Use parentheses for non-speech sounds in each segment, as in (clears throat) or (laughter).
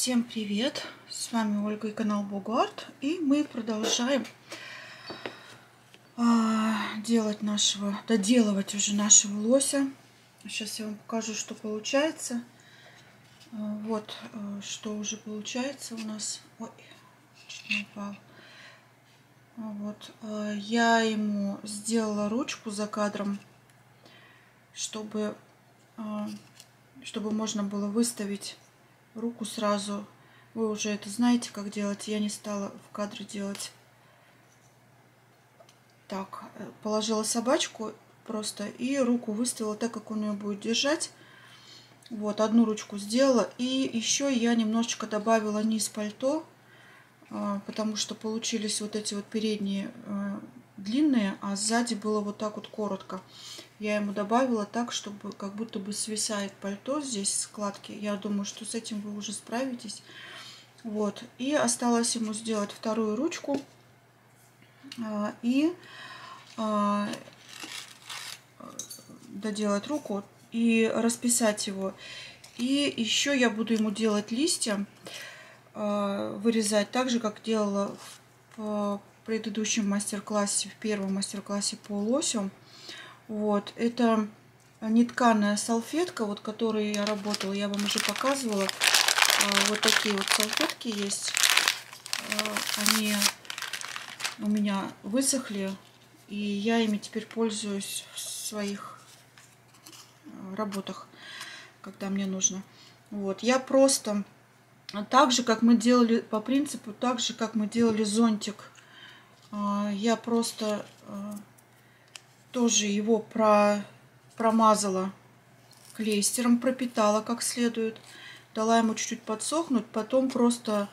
Всем привет! С вами Ольга и канал Богуарт. И мы продолжаем а, делать нашего, доделывать уже нашего лося. Сейчас я вам покажу, что получается. А, вот, а, что уже получается у нас. Ой, чуть не упал. Вот, я ему сделала ручку за кадром, чтобы, чтобы можно было выставить руку сразу. Вы уже это знаете, как делать. Я не стала в кадре делать. Так, э, положила собачку просто и руку выставила так, как он ее будет держать. Вот, одну ручку сделала. И еще я немножечко добавила низ пальто, а, потому что получились вот эти вот передние э, длинные, а сзади было вот так вот коротко. Я ему добавила так, чтобы как будто бы свисает пальто здесь складки. Я думаю, что с этим вы уже справитесь. Вот. И осталось ему сделать вторую ручку. А, и а, доделать руку и расписать его. И еще я буду ему делать листья, а, вырезать так же, как делала в предыдущем мастер-классе, в первом мастер-классе по лосю. Вот, это нетканая салфетка, вот которой я работала, я вам уже показывала. А, вот такие вот салфетки есть. А, они у меня высохли, и я ими теперь пользуюсь в своих а, работах, когда мне нужно. Вот, я просто так же, как мы делали по принципу, так же, как мы делали зонтик, я просто тоже его про, промазала клейстером, пропитала как следует. Дала ему чуть-чуть подсохнуть, потом просто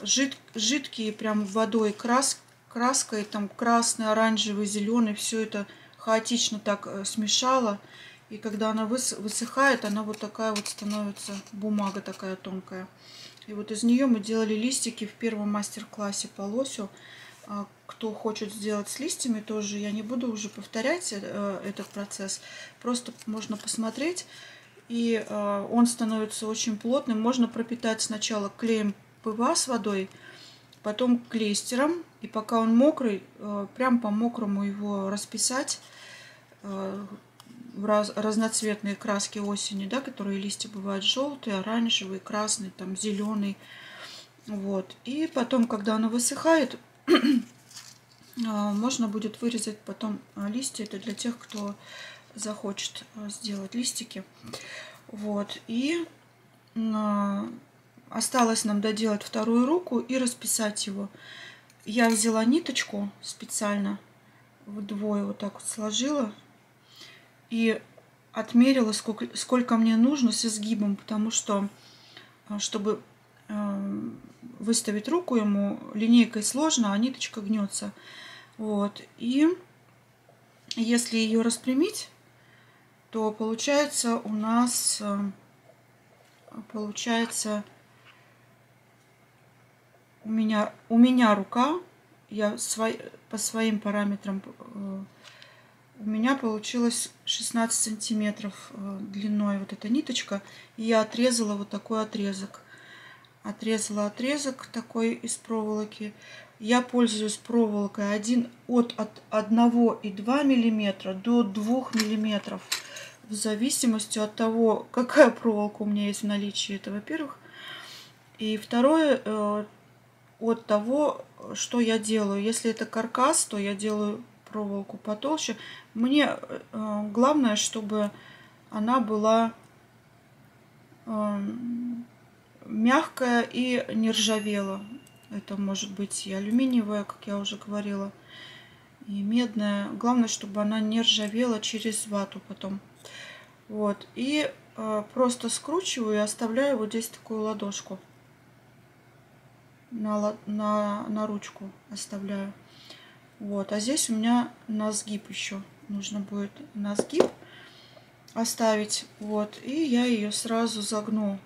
жид, жидкие прям водой крас, краской, там красный, оранжевый, зеленый, все это хаотично так э, смешала. И когда она выс, высыхает, она вот такая вот становится, бумага такая тонкая. И вот из нее мы делали листики в первом мастер-классе по лосю. Кто хочет сделать с листьями, тоже я не буду уже повторять э, этот процесс. Просто можно посмотреть, и э, он становится очень плотным. Можно пропитать сначала клеем ПВА с водой, потом клейстером, и пока он мокрый, э, прям по мокрому его расписать в раз, разноцветные краски осени, да, которые листья бывают желтые, оранжевый, красный, там зеленый. Вот. И потом, когда оно высыхает, (clears throat) можно будет вырезать потом а, листья. Это для тех, кто захочет а, сделать листики. Вот. И осталось нам доделать вторую руку и расписать его. Я взяла ниточку специально, вдвое вот так вот сложила. И отмерила, сколько, сколько мне нужно с изгибом, потому что, чтобы выставить руку ему линейкой сложно, а ниточка гнется. Вот. И если ее распрямить, то получается у нас э, получается у меня у меня рука я свой, по своим параметрам э, у меня получилось 16 сантиметров э, длиной вот эта ниточка и я отрезала вот такой отрезок отрезала отрезок такой из проволоки я пользуюсь проволокой 1 от, от 1,2 мм до 2 мм. В зависимости от того, какая проволока у меня есть в наличии. Это во-первых. И второе, э, от того, что я делаю. Если это каркас, то я делаю проволоку потолще. Мне э, главное, чтобы она была э, мягкая и не ржавела. Это может быть и алюминиевая, как я уже говорила, и медная. Главное, чтобы она не ржавела через вату потом. Вот. И э, просто скручиваю и оставляю вот здесь такую ладошку. На, на, на ручку оставляю. Вот. А здесь у меня на сгиб еще. Нужно будет на сгиб оставить. Вот. И я ее сразу загну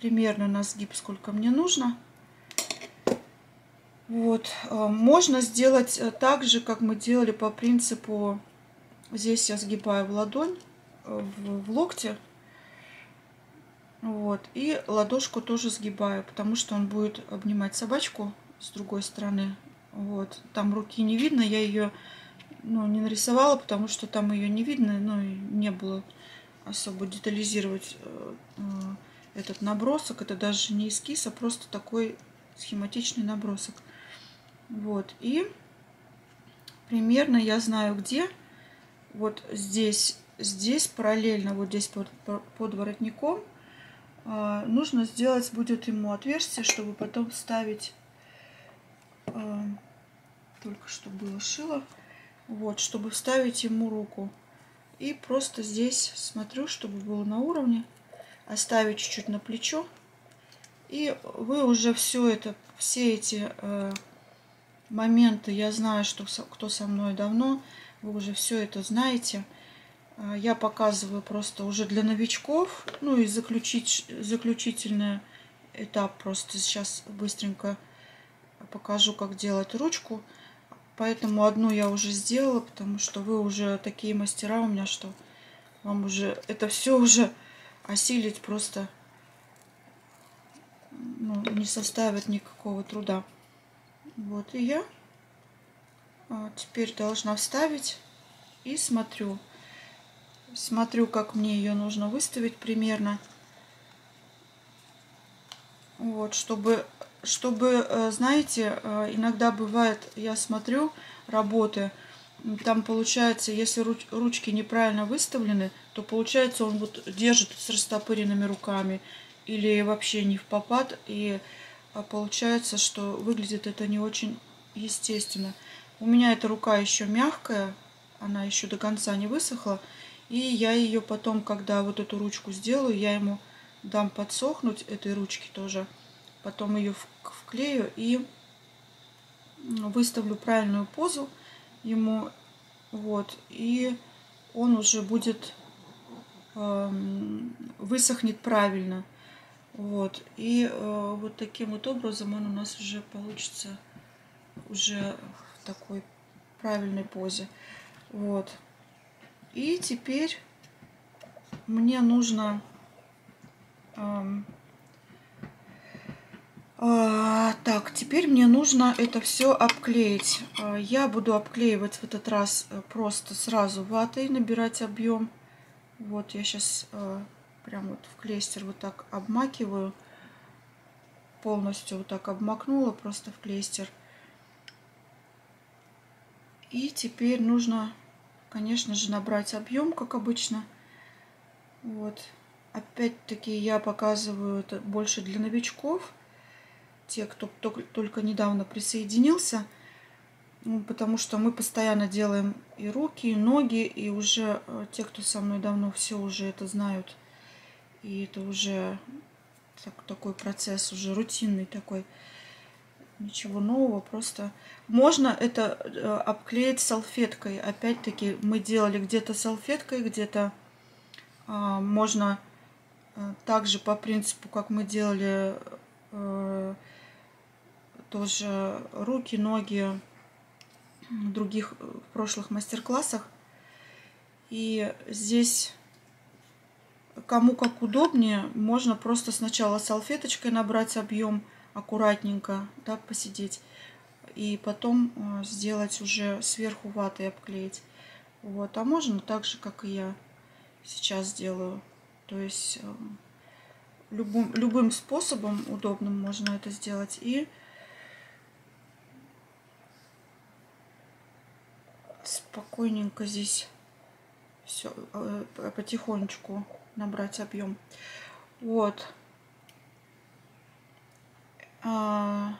примерно на сгиб, сколько мне нужно. Вот. Э, можно сделать э, так же, как мы делали по принципу, здесь я сгибаю в ладонь, э, в, в локте. Вот. И ладошку тоже сгибаю, потому что он будет обнимать собачку с другой стороны. Вот. Там руки не видно, я ее ну, не нарисовала, потому что там ее не видно, ну, не было особо детализировать этот набросок. Это даже не эскиз, а просто такой схематичный набросок. Вот. И примерно я знаю, где. Вот здесь, здесь параллельно, вот здесь под, под воротником, э, нужно сделать будет ему отверстие, чтобы потом вставить, только что было шило, вот, чтобы вставить ему руку. И просто здесь смотрю, чтобы было на уровне. Оставить чуть-чуть на плечо. И вы уже все это, все эти э, моменты, я знаю, что кто со мной давно, вы уже все это знаете. Э, я показываю просто уже для новичков. Ну и заключить, заключительный этап просто сейчас быстренько покажу, как делать ручку. Поэтому одну я уже сделала, потому что вы уже такие мастера у меня, что вам уже это все уже осилить просто ну, не составит никакого труда. Вот и я а, теперь должна вставить и смотрю. Смотрю, как мне ее нужно выставить примерно. Вот, чтобы чтобы, э, знаете, э, иногда бывает, я смотрю работы, там получается, если ручки неправильно выставлены, то получается он вот держит с растопыренными руками или вообще не в попад, и а, получается, что выглядит это не очень естественно. У меня эта рука еще мягкая, она еще до конца не высохла, и я ее потом, когда вот эту ручку сделаю, я ему дам подсохнуть этой ручки тоже потом ее вклею и выставлю правильную позу ему. Вот. И он уже будет высохнет правильно. Вот. И э, вот таким вот образом он у нас уже получится уже в такой правильной позе. Вот. И теперь мне нужно э, а, так, теперь мне нужно это все обклеить. А, я буду обклеивать в этот раз э, просто сразу ватой, набирать объем. Вот я сейчас а, прям вот в клейстер вот так обмакиваю. Полностью вот так обмакнула просто в клейстер. И теперь нужно, конечно же, набрать объем, как обычно. Вот. Опять-таки я показываю это больше для новичков те, кто только недавно присоединился, ну, потому что мы постоянно делаем и руки, и ноги, и уже э, те, кто со мной давно, все уже это знают. И это уже так, такой процесс, уже рутинный такой. Ничего нового, просто можно это э, обклеить салфеткой. Опять-таки мы делали где-то салфеткой, где-то а, можно а, также по принципу, как мы делали а, тоже руки, ноги других в прошлых мастер-классах. И здесь кому как удобнее, можно просто сначала салфеточкой набрать объем аккуратненько, да, посидеть, и потом э, сделать уже сверху ватой обклеить. Вот, а можно так же, как и я сейчас делаю. То есть э, любым, любым способом удобным можно это сделать. И спокойненько здесь все э, потихонечку набрать объем. Вот. А,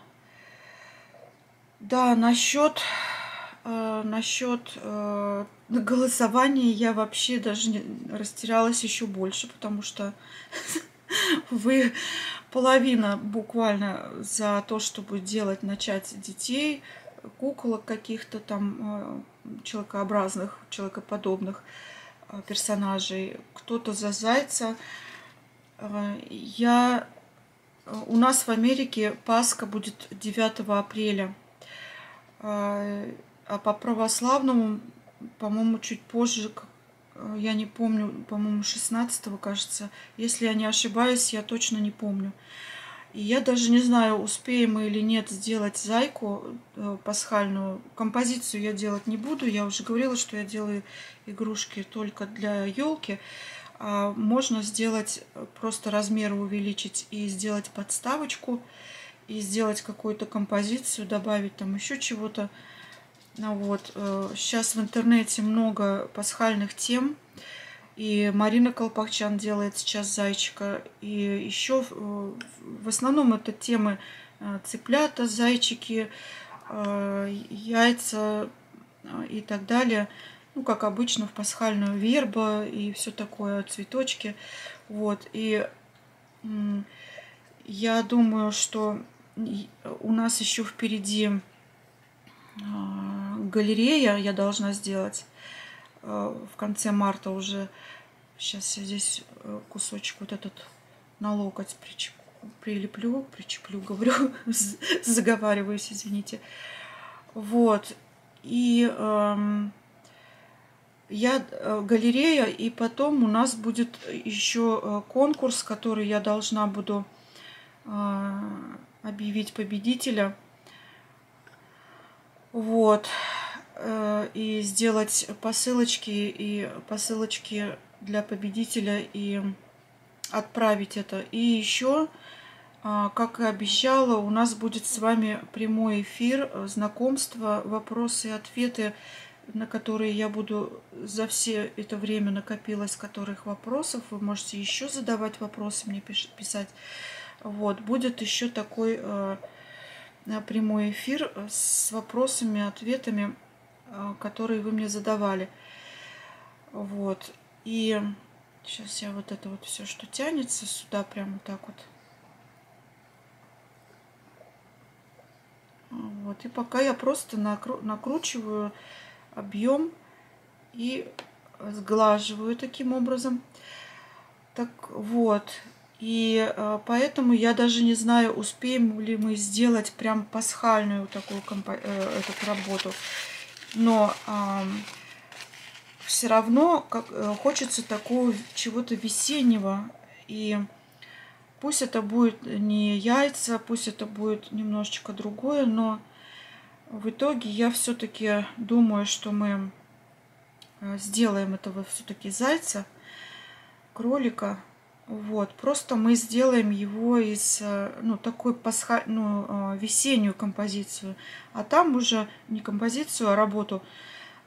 да, насчет э, насчет э, голосования я вообще даже не, растерялась еще больше, потому что (laughs) вы половина буквально за то, чтобы делать, начать детей, куколок каких-то там человекообразных, человекоподобных э, персонажей, кто-то за зайца. Э, я... Э, у нас в Америке Пасха будет 9 апреля, а по православному, по-моему, чуть позже, я не помню, по-моему, 16 кажется. Если я не ошибаюсь, я точно не помню. И я даже не знаю, успеем мы или нет сделать зайку э, пасхальную. Композицию я делать не буду. Я уже говорила, что я делаю игрушки только для елки. А можно сделать, э, просто размеры увеличить и сделать подставочку. И сделать какую-то композицию, добавить там еще чего-то. Ну вот. Сейчас э, в интернете много пасхальных тем. И Марина Колпакчан делает сейчас зайчика. И еще э, в основном это темы э, цыплята, зайчики, э, яйца и так далее. Ну, как обычно, в пасхальную верба и все такое, цветочки. Вот. И я думаю, что у нас еще впереди галерея я должна сделать в конце марта уже Сейчас я здесь э, кусочек вот этот на локоть прилеплю, причеплю, (laughs) говорю, заговариваюсь, извините. Вот. И эм, я э, галерея, и потом у нас будет еще э, конкурс, который я должна буду э, объявить победителя. Вот. Э, и сделать посылочки и посылочки для победителя и отправить это. И еще, а, как и обещала, у нас будет с вами прямой эфир, э, знакомство, вопросы и ответы, на которые я буду за все это время накопилось которых вопросов. Вы можете еще задавать вопросы, мне писать. Вот, будет еще такой э, прямой эфир с вопросами, ответами, э, которые вы мне задавали. Вот. И сейчас я вот это вот все, что тянется сюда, прямо так вот. Вот. И пока я просто накру накручиваю объем и сглаживаю таким образом. Так вот. И э, поэтому я даже не знаю, успеем ли мы сделать прям пасхальную такую э, эту работу. Но э, все равно как, э, хочется такого чего-то весеннего. И пусть это будет не яйца, пусть это будет немножечко другое, но в итоге я все-таки думаю, что мы э, сделаем этого все-таки зайца, кролика. Вот, просто мы сделаем его из, э, ну, такой пасха, ну, весеннюю композицию. А там уже не композицию, а работу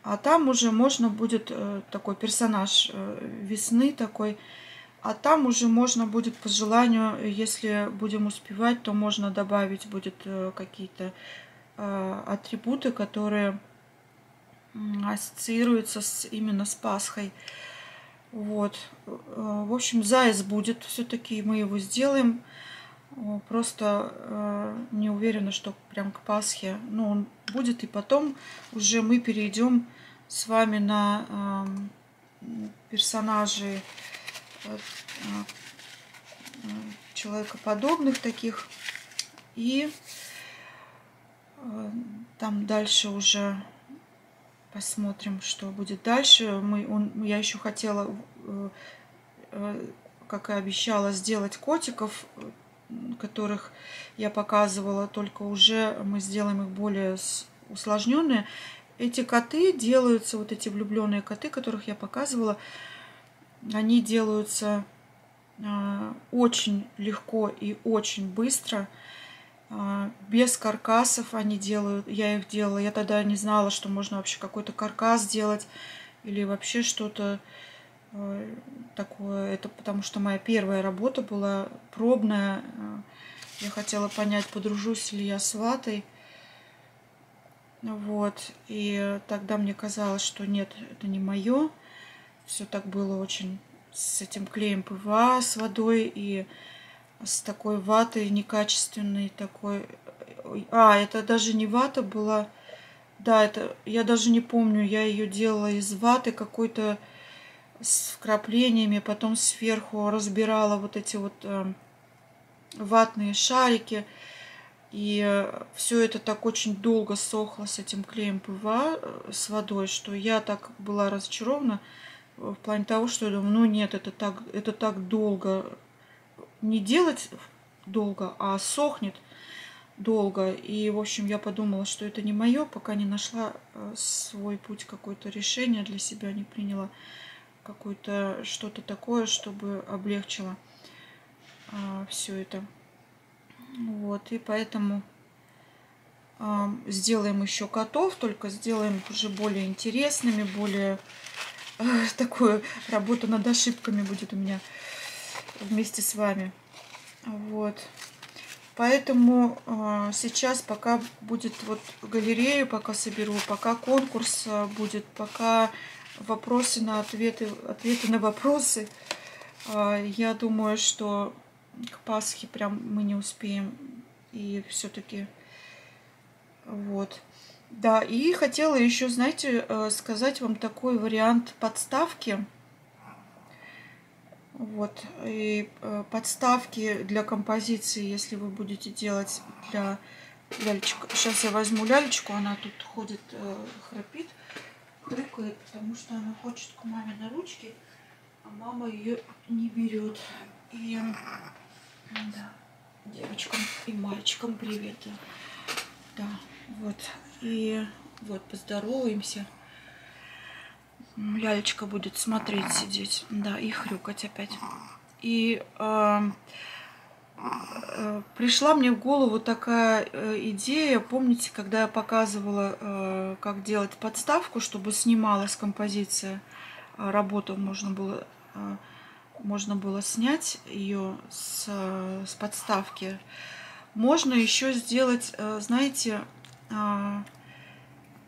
а там уже можно будет э, такой персонаж э, весны такой. А там уже можно будет по желанию, если будем успевать, то можно добавить будет э, какие-то атрибуты, которые ассоциируются именно с Пасхой. Вот. В общем, заяц будет. Все-таки мы его сделаем. Просто не уверена, что прям к Пасхе. Но он будет. И потом уже мы перейдем с вами на э, персонажей э, человекоподобных таких. И э, там дальше уже посмотрим, что будет дальше. Мы, он, я еще хотела, э, э, как и обещала, сделать котиков, которых я показывала, только уже мы сделаем их более усложненные. Эти коты делаются, вот эти влюбленные коты, которых я показывала, они делаются э, очень легко и очень быстро. Э, без каркасов они делают, я их делала. Я тогда не знала, что можно вообще какой-то каркас делать или вообще что-то э, такое. Это потому что моя первая работа была пробная. Я хотела понять, подружусь ли я с ватой. Вот. И тогда мне казалось, что нет, это не мое. Все так было очень с этим клеем ПВА, с водой и с такой ватой некачественной такой. А, это даже не вата была. Да, это я даже не помню, я ее делала из ваты какой-то с вкраплениями, потом сверху разбирала вот эти вот э, ватные шарики. И э, все это так очень долго сохло с этим клеем ПВА, э, с водой, что я так была разочарована в плане того, что я думаю, ну нет, это так, это так долго. Не делать долго, а сохнет долго. И, в общем, я подумала, что это не мое, пока не нашла э, свой путь, какое-то решение для себя, не приняла какое-то что-то такое, чтобы облегчило а, все это. Вот, и поэтому а, сделаем еще котов, только сделаем уже более интересными, более а, (laughs) такую работу над ошибками будет у меня вместе с вами. Вот. Поэтому э, сейчас пока будет вот галерею, пока соберу, пока конкурс э, будет, пока вопросы на ответы, ответы на вопросы, э, я думаю, что к Пасхе прям мы не успеем. И все-таки вот. Да, и хотела еще, знаете, э, сказать вам такой вариант подставки. Вот, и э, подставки для композиции, если вы будете делать для лялечка. Сейчас я возьму лялечку, она тут ходит, э, храпит, хрюкает, потому что она хочет к маме на ручки, а мама ее не берет. И да, девочкам и мальчикам привет. Да, вот. И вот, поздороваемся. Лялечка будет смотреть, сидеть, да, и хрюкать опять. И э, э, пришла мне в голову такая э, идея, помните, когда я показывала, э, как делать подставку, чтобы снималась композиция, э, работу можно было, э, можно было снять ее с, с подставки. Можно еще сделать, э, знаете, э,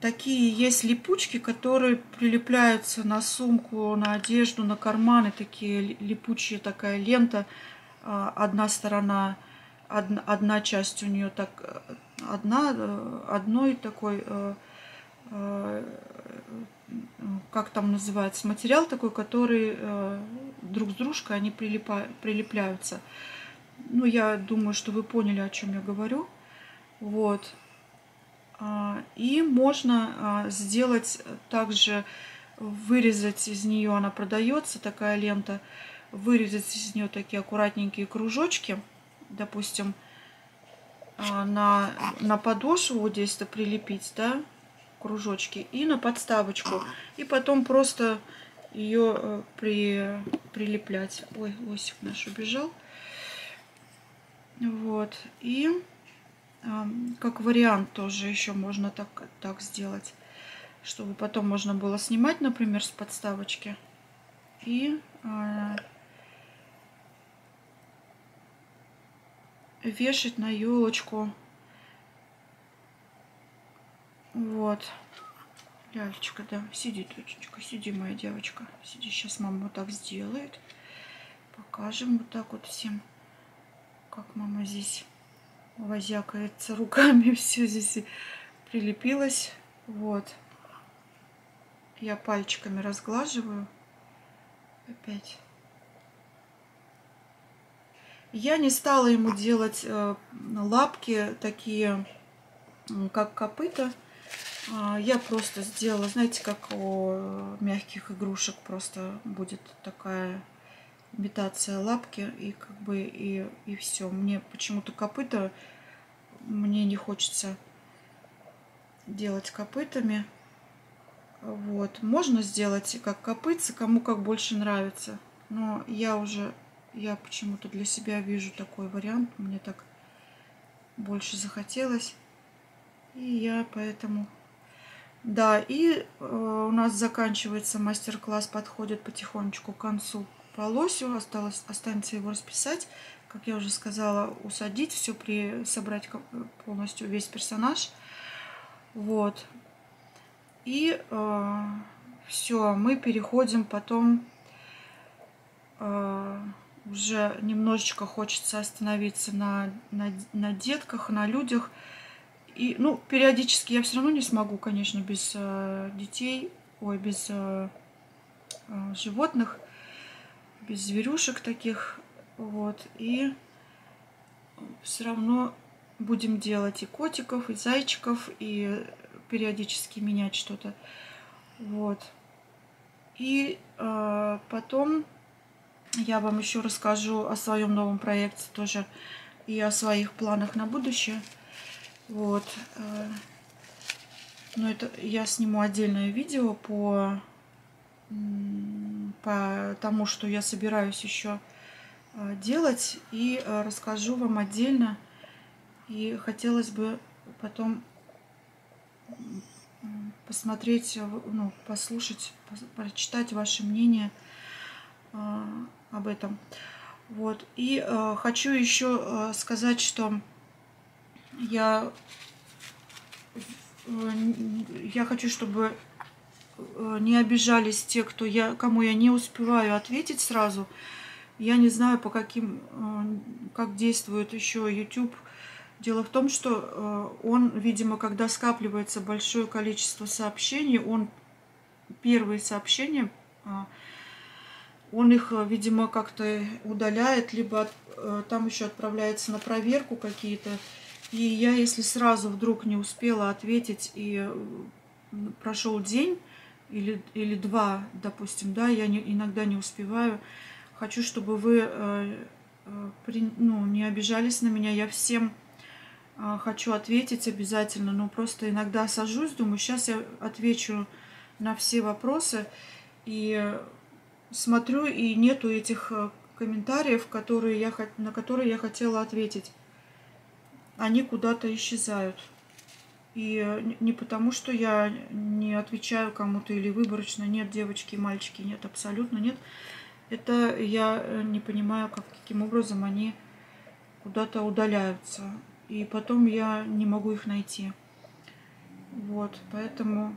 Такие есть липучки, которые прилепляются на сумку, на одежду, на карманы. Такие липучие, такая лента. А, одна сторона, одна, одна часть у нее так, одна, э, одной такой, э, э, как там называется, материал такой, который друг с дружкой, они прилипа, прилепляются. Ну, я думаю, что вы поняли, о чем я говорю. Вот. А, и можно а, сделать также, вырезать из нее, она продается, такая лента, вырезать из нее такие аккуратненькие кружочки, допустим, а, на, на подошву вот здесь-то прилепить, да, кружочки, и на подставочку. И потом просто ее э, при, прилеплять. Ой, лосик наш убежал. Вот. И как вариант тоже еще можно так, так сделать, чтобы потом можно было снимать, например, с подставочки и а, вешать на елочку. Вот. Лялечка, да, сиди, дочечка, сиди, моя девочка. Сиди, сейчас мама вот так сделает. Покажем вот так вот всем, как мама здесь возякается руками, (laughs) все здесь прилепилось. Вот. Я пальчиками разглаживаю. Опять. Я не стала ему делать э, лапки такие, как копыта. А, я просто сделала, знаете, как у мягких игрушек просто будет такая имитация лапки и как бы и, и все. Мне почему-то копыта мне не хочется делать копытами. Вот. Можно сделать как копытцы, кому как больше нравится. Но я уже, я почему-то для себя вижу такой вариант. Мне так больше захотелось. И я поэтому... Да, и э, у нас заканчивается мастер-класс, подходит потихонечку к концу по лосю. Осталось, останется его расписать. Как я уже сказала, усадить все, при, собрать полностью весь персонаж. Вот. И э, все, мы переходим потом э, уже немножечко хочется остановиться на, на, на детках, на людях. И, ну, периодически я все равно не смогу, конечно, без э, детей, ой, без э, э, животных без зверюшек таких. Вот. И все равно будем делать и котиков, и зайчиков, и периодически менять что-то. Вот. И э, потом я вам еще расскажу о своем новом проекте тоже и о своих планах на будущее. Вот. Э, но это я сниму отдельное видео по, по тому, что я собираюсь еще э, делать. И э, расскажу вам отдельно. И хотелось бы потом посмотреть, ну, послушать, прочитать ваше мнение об этом. Вот. И э, хочу еще э, сказать, что я, э, я хочу, чтобы э, не обижались те, кто я, кому я не успеваю ответить сразу. Я не знаю, по каким, э, как действует еще YouTube. Дело в том, что э, он, видимо, когда скапливается большое количество сообщений, он первые сообщения э, он их, э, видимо, как-то удаляет, либо э, там еще отправляется на проверку какие-то. И я, если сразу вдруг не успела ответить и э, прошел день или, или два, допустим, да, я не, иногда не успеваю, хочу, чтобы вы э, при, ну, не обижались на меня. Я всем э, хочу ответить обязательно, но просто иногда сажусь, думаю, сейчас я отвечу на все вопросы. И смотрю, и нету этих э, комментариев, которые я, на которые я хотела ответить. Они куда-то исчезают. И э, не потому, что я не отвечаю кому-то или выборочно. Нет, девочки и мальчики, нет, абсолютно нет. Это я э, не понимаю, как, каким образом они куда-то удаляются. И потом я не могу их найти. Вот, поэтому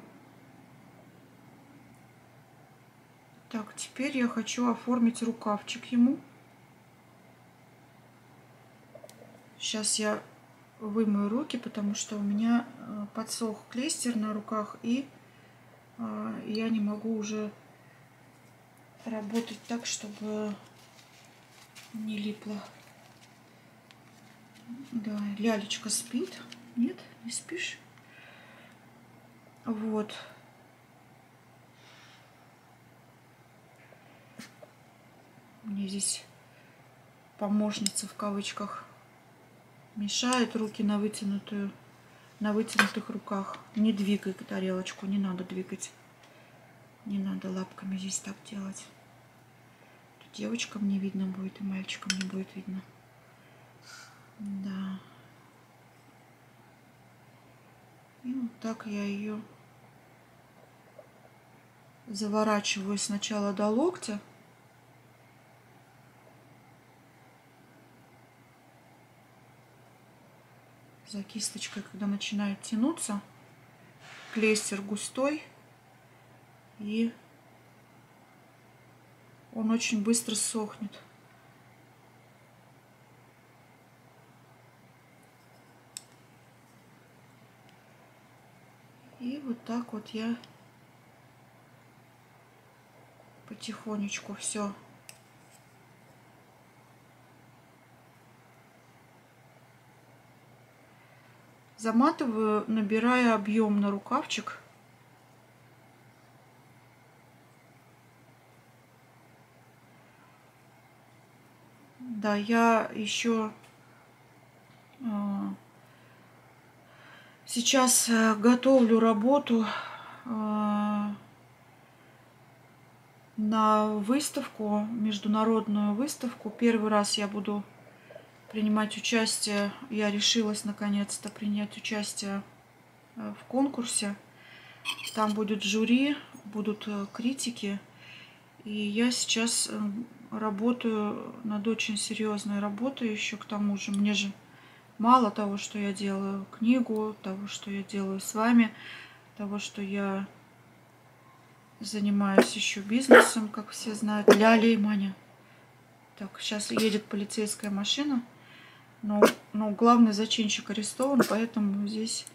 Так, теперь я хочу оформить рукавчик ему. Сейчас я вымою руки, потому что у меня э, подсох клейстер на руках, и э, я не могу уже работать так, чтобы не липло. Да, лялечка спит. Нет, не спишь? Вот. Мне здесь помощница в кавычках мешает руки на вытянутую на вытянутых руках. Не двигай тарелочку, не надо двигать. Не надо лапками здесь так делать. Девочкам не видно будет и мальчикам не будет видно. Да. И вот так я ее заворачиваю сначала до локтя. За кисточкой, когда начинает тянуться. Клейстер густой. И он очень быстро сохнет. И вот так вот я потихонечку все Заматываю, набирая объем на рукавчик. Да, я еще а, сейчас э, готовлю работу а, на выставку, международную выставку. Первый раз я буду принимать участие. Я решилась наконец-то принять участие э, в конкурсе. Там будет жюри, будут э, критики. И я сейчас э, работаю над очень серьезной работой еще к тому же. Мне же мало того, что я делаю книгу, того, что я делаю с вами, того, что я занимаюсь еще бизнесом, как все знают. Ляля и Маня. Так, сейчас едет полицейская машина. Но, но главный зачинщик арестован, поэтому здесь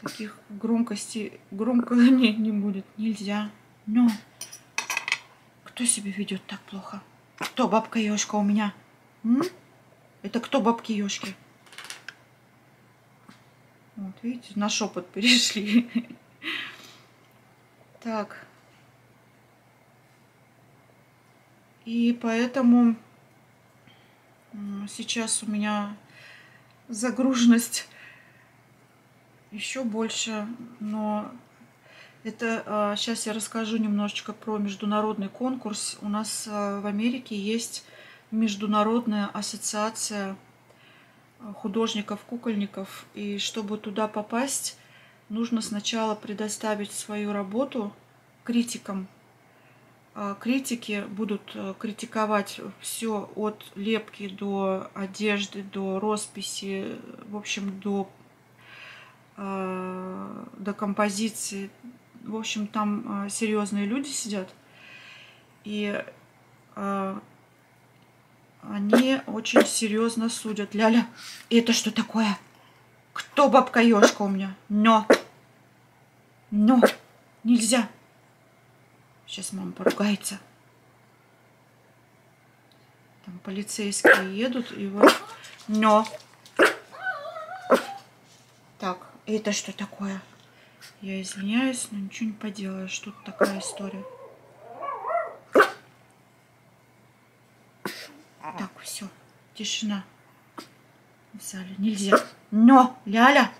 таких громкостей громко (laughs) не, не будет. Нельзя. Но кто себя ведет так плохо? Кто бабка Ёшка у меня? М? Это кто бабки Ёшки? Вот, видите, на шепот (laughs) перешли. Так. И поэтому сейчас у меня загруженность еще больше, но это сейчас я расскажу немножечко про международный конкурс. У нас в Америке есть международная ассоциация художников-кукольников. И чтобы туда попасть, нужно сначала предоставить свою работу критикам. А критики будут э, критиковать все от лепки до одежды, до росписи, в общем, до, э, до композиции. В общем, там э, серьезные люди сидят. И они очень серьезно судят. Ляля, это что такое? Кто бабка ёшка у меня? Но! Но! Нельзя! Сейчас мама поругается. Там полицейские едут и вот... Но! Так, это что такое? Я извиняюсь, но ничего не поделаешь. Тут такая история. Так, все, тишина. В зале нельзя. Но, Ляля,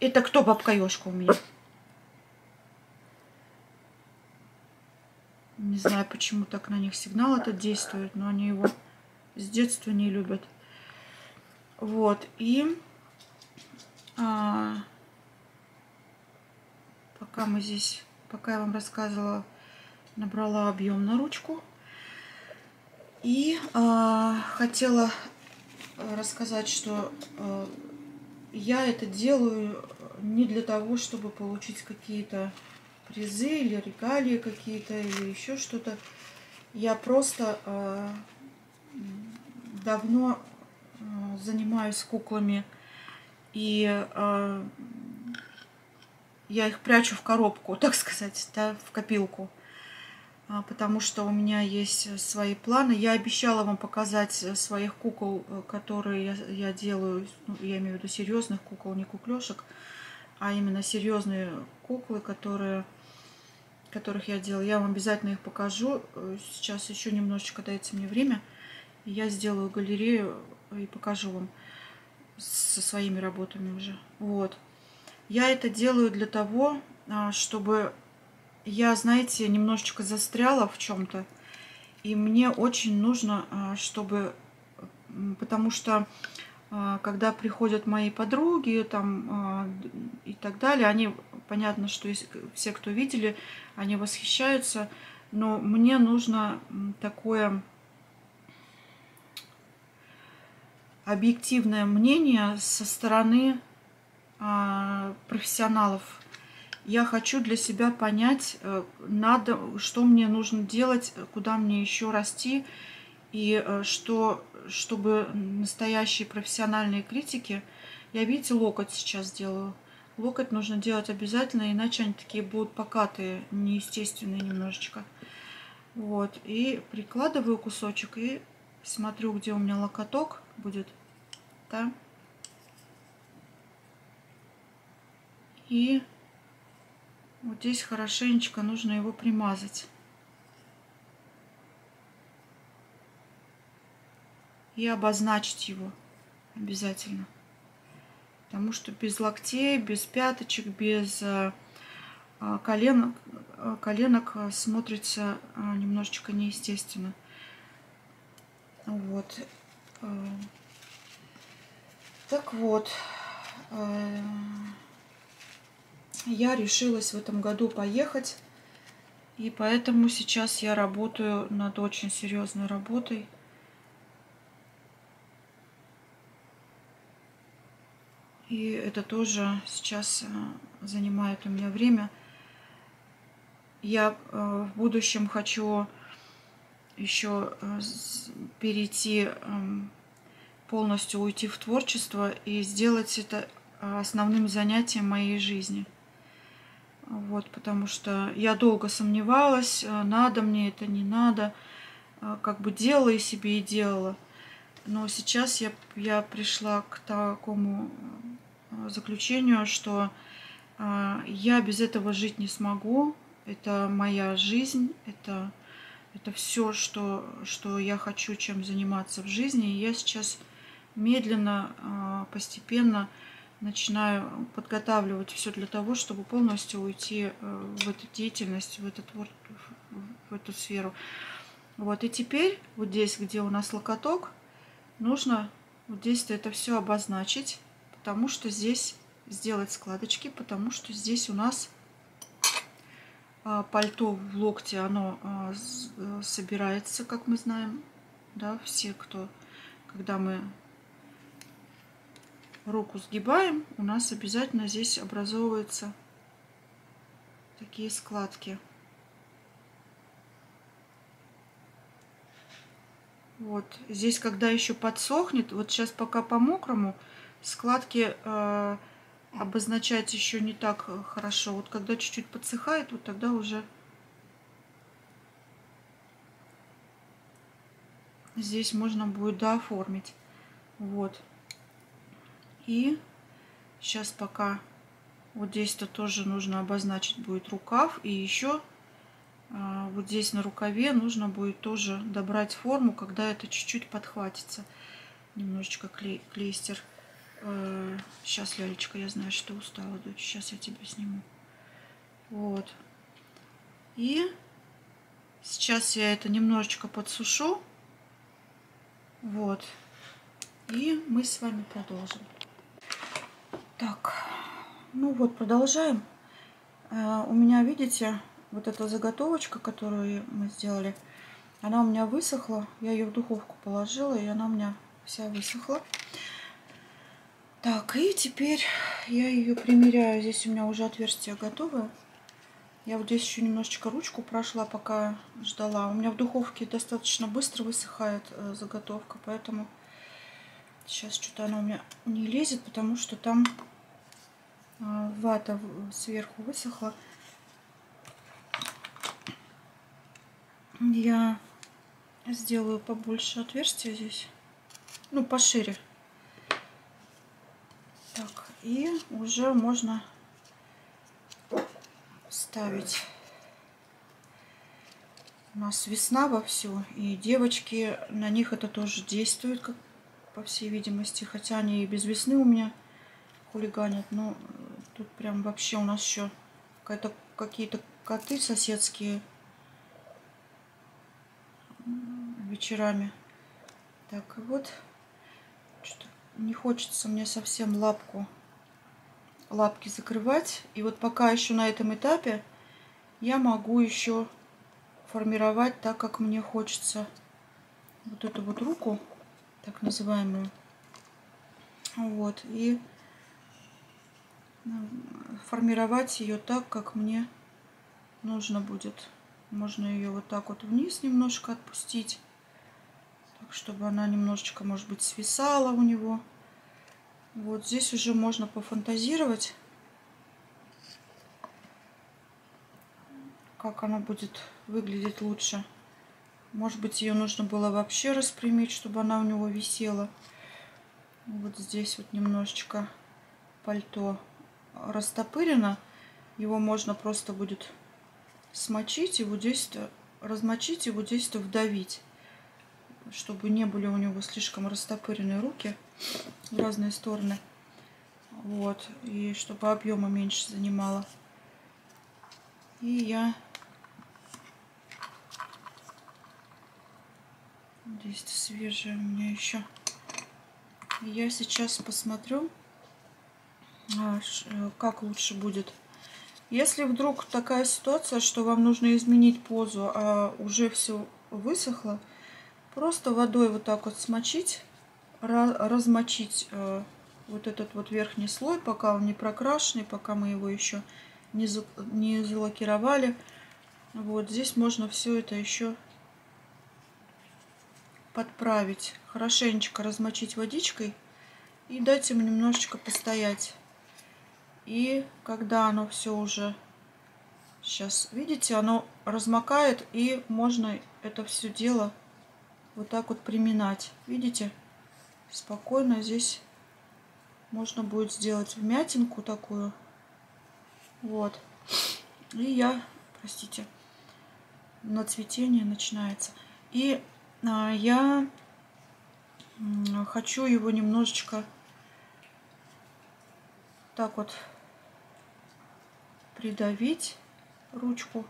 это кто бабка Ёшка у меня? Не знаю, почему так на них сигнал этот действует, но они его с детства не любят. Вот, и а, пока мы здесь, пока я вам рассказывала, набрала объем на ручку. И э, хотела рассказать, что э, я это делаю не для того, чтобы получить какие-то призы или регалии какие-то или еще что-то. Я просто э, давно э, занимаюсь куклами и э, я их прячу в коробку, (laughs) так сказать, да, в копилку. А, потому что у меня есть свои планы. Я обещала вам показать э, своих кукол, э, которые я, я делаю, ну, я имею в виду серьезных кукол, не куклешек, а именно серьезные куклы, которые, которых я делаю. Я вам обязательно их покажу. Сейчас еще немножечко дайте мне время. Я сделаю галерею и покажу вам со своими работами уже. Вот. Я это делаю для того, а, чтобы я, знаете, немножечко застряла в чем-то. И мне очень нужно, а, чтобы... Потому что когда приходят мои подруги там а, и так далее, они, понятно, что все, кто видели, они восхищаются, но мне нужно такое объективное мнение со стороны профессионалов. Я хочу для себя понять, э, надо, что мне нужно делать, куда мне еще расти, и э, что, чтобы настоящие профессиональные критики, я, видите, локоть сейчас делаю, локоть нужно делать обязательно, иначе они такие будут покатые, неестественные немножечко. Вот, и прикладываю кусочек и смотрю, где у меня локоток будет, да. И вот здесь хорошенечко нужно его примазать. И обозначить его обязательно. Потому что без локтей, без пяточек, без э, коленок, э, коленок смотрится э, немножечко неестественно. Вот. Так вот я решилась в этом году поехать. И поэтому сейчас я работаю над очень серьезной работой. И это тоже сейчас э, занимает у меня время. Я э, в будущем хочу еще э, перейти, эм, полностью уйти в творчество и сделать это основным занятием моей жизни. Вот, потому что я долго сомневалась, надо мне это, не надо. Как бы делала и себе и делала. Но сейчас я, я пришла к такому заключению, что я без этого жить не смогу. Это моя жизнь, это Это все, что, что я хочу чем заниматься в жизни. И я сейчас медленно, а, постепенно начинаю подготавливать все для того, чтобы полностью уйти э, в эту деятельность, в, этот, в эту сферу. Вот, и теперь вот здесь, где у нас локоток, нужно вот здесь это все обозначить, потому что здесь сделать складочки, потому что здесь у нас а, пальто в локте, оно а, э, собирается, как мы знаем, да, все, кто, когда мы руку сгибаем, у нас обязательно здесь образовываются такие складки. Вот здесь, когда еще подсохнет, вот сейчас пока по мокрому, складки э, обозначать еще не так хорошо. Вот когда чуть-чуть подсыхает, вот тогда уже здесь можно будет дооформить. Вот. И сейчас пока вот здесь-то тоже нужно обозначить будет рукав. И еще а, вот здесь на рукаве нужно будет тоже добрать форму, когда это чуть-чуть подхватится. Немножечко клей, клейстер. Сейчас, э, Лялечка, я знаю, что устала, дочь. Сейчас я тебя сниму. Вот. И сейчас я это немножечко подсушу. Вот. И мы с вами продолжим. Так, ну вот, продолжаем. Э, у меня, видите, вот эта заготовочка, которую мы сделали, она у меня высохла. Я ее в духовку положила, и она у меня вся высохла. Так, и теперь я ее примеряю. Здесь у меня уже отверстие готовое. Я вот здесь еще немножечко ручку прошла, пока ждала. У меня в духовке достаточно быстро высыхает э, заготовка, поэтому сейчас что-то она у меня не лезет, потому что там э, вата сверху высохла. Я сделаю побольше отверстия здесь, ну пошире. Так, и уже можно ставить. У нас весна вовсю, и девочки, на них это тоже действует, как по всей видимости. Хотя они и без весны у меня хулиганят, но тут прям вообще у нас еще какие-то коты соседские вечерами. Так, вот не хочется мне совсем лапку, лапки закрывать. И вот пока еще на этом этапе я могу еще формировать так, как мне хочется вот эту вот руку, так называемую. Вот, и формировать ее так, как мне нужно будет. Можно ее вот так вот вниз немножко отпустить чтобы она немножечко, может быть, свисала у него. Вот здесь уже можно пофантазировать, как она будет выглядеть лучше. Может быть, ее нужно было вообще распрямить, чтобы она у него висела. Вот здесь вот немножечко пальто растопырено. Его можно просто будет смочить и вот здесь-то размочить и вот здесь-то вдавить чтобы не были у него слишком растопыренные руки в разные стороны. Вот. И чтобы объема меньше занимало. И я здесь свежая у меня еще. Я сейчас посмотрю, а, э, как лучше будет. Если вдруг такая ситуация, что вам нужно изменить позу, а уже все высохло, Просто водой вот так вот смочить, размочить э, вот этот вот верхний слой, пока он не прокрашенный, пока мы его еще не, не залакировали. Вот здесь можно все это еще подправить. Хорошенечко размочить водичкой и дать ему немножечко постоять. И когда оно все уже, сейчас видите, оно размокает и можно это все дело вот так вот приминать. Видите? Спокойно здесь можно будет сделать вмятинку такую. Вот. И я, простите, на цветение начинается. И а, я хочу его немножечко так вот придавить ручку.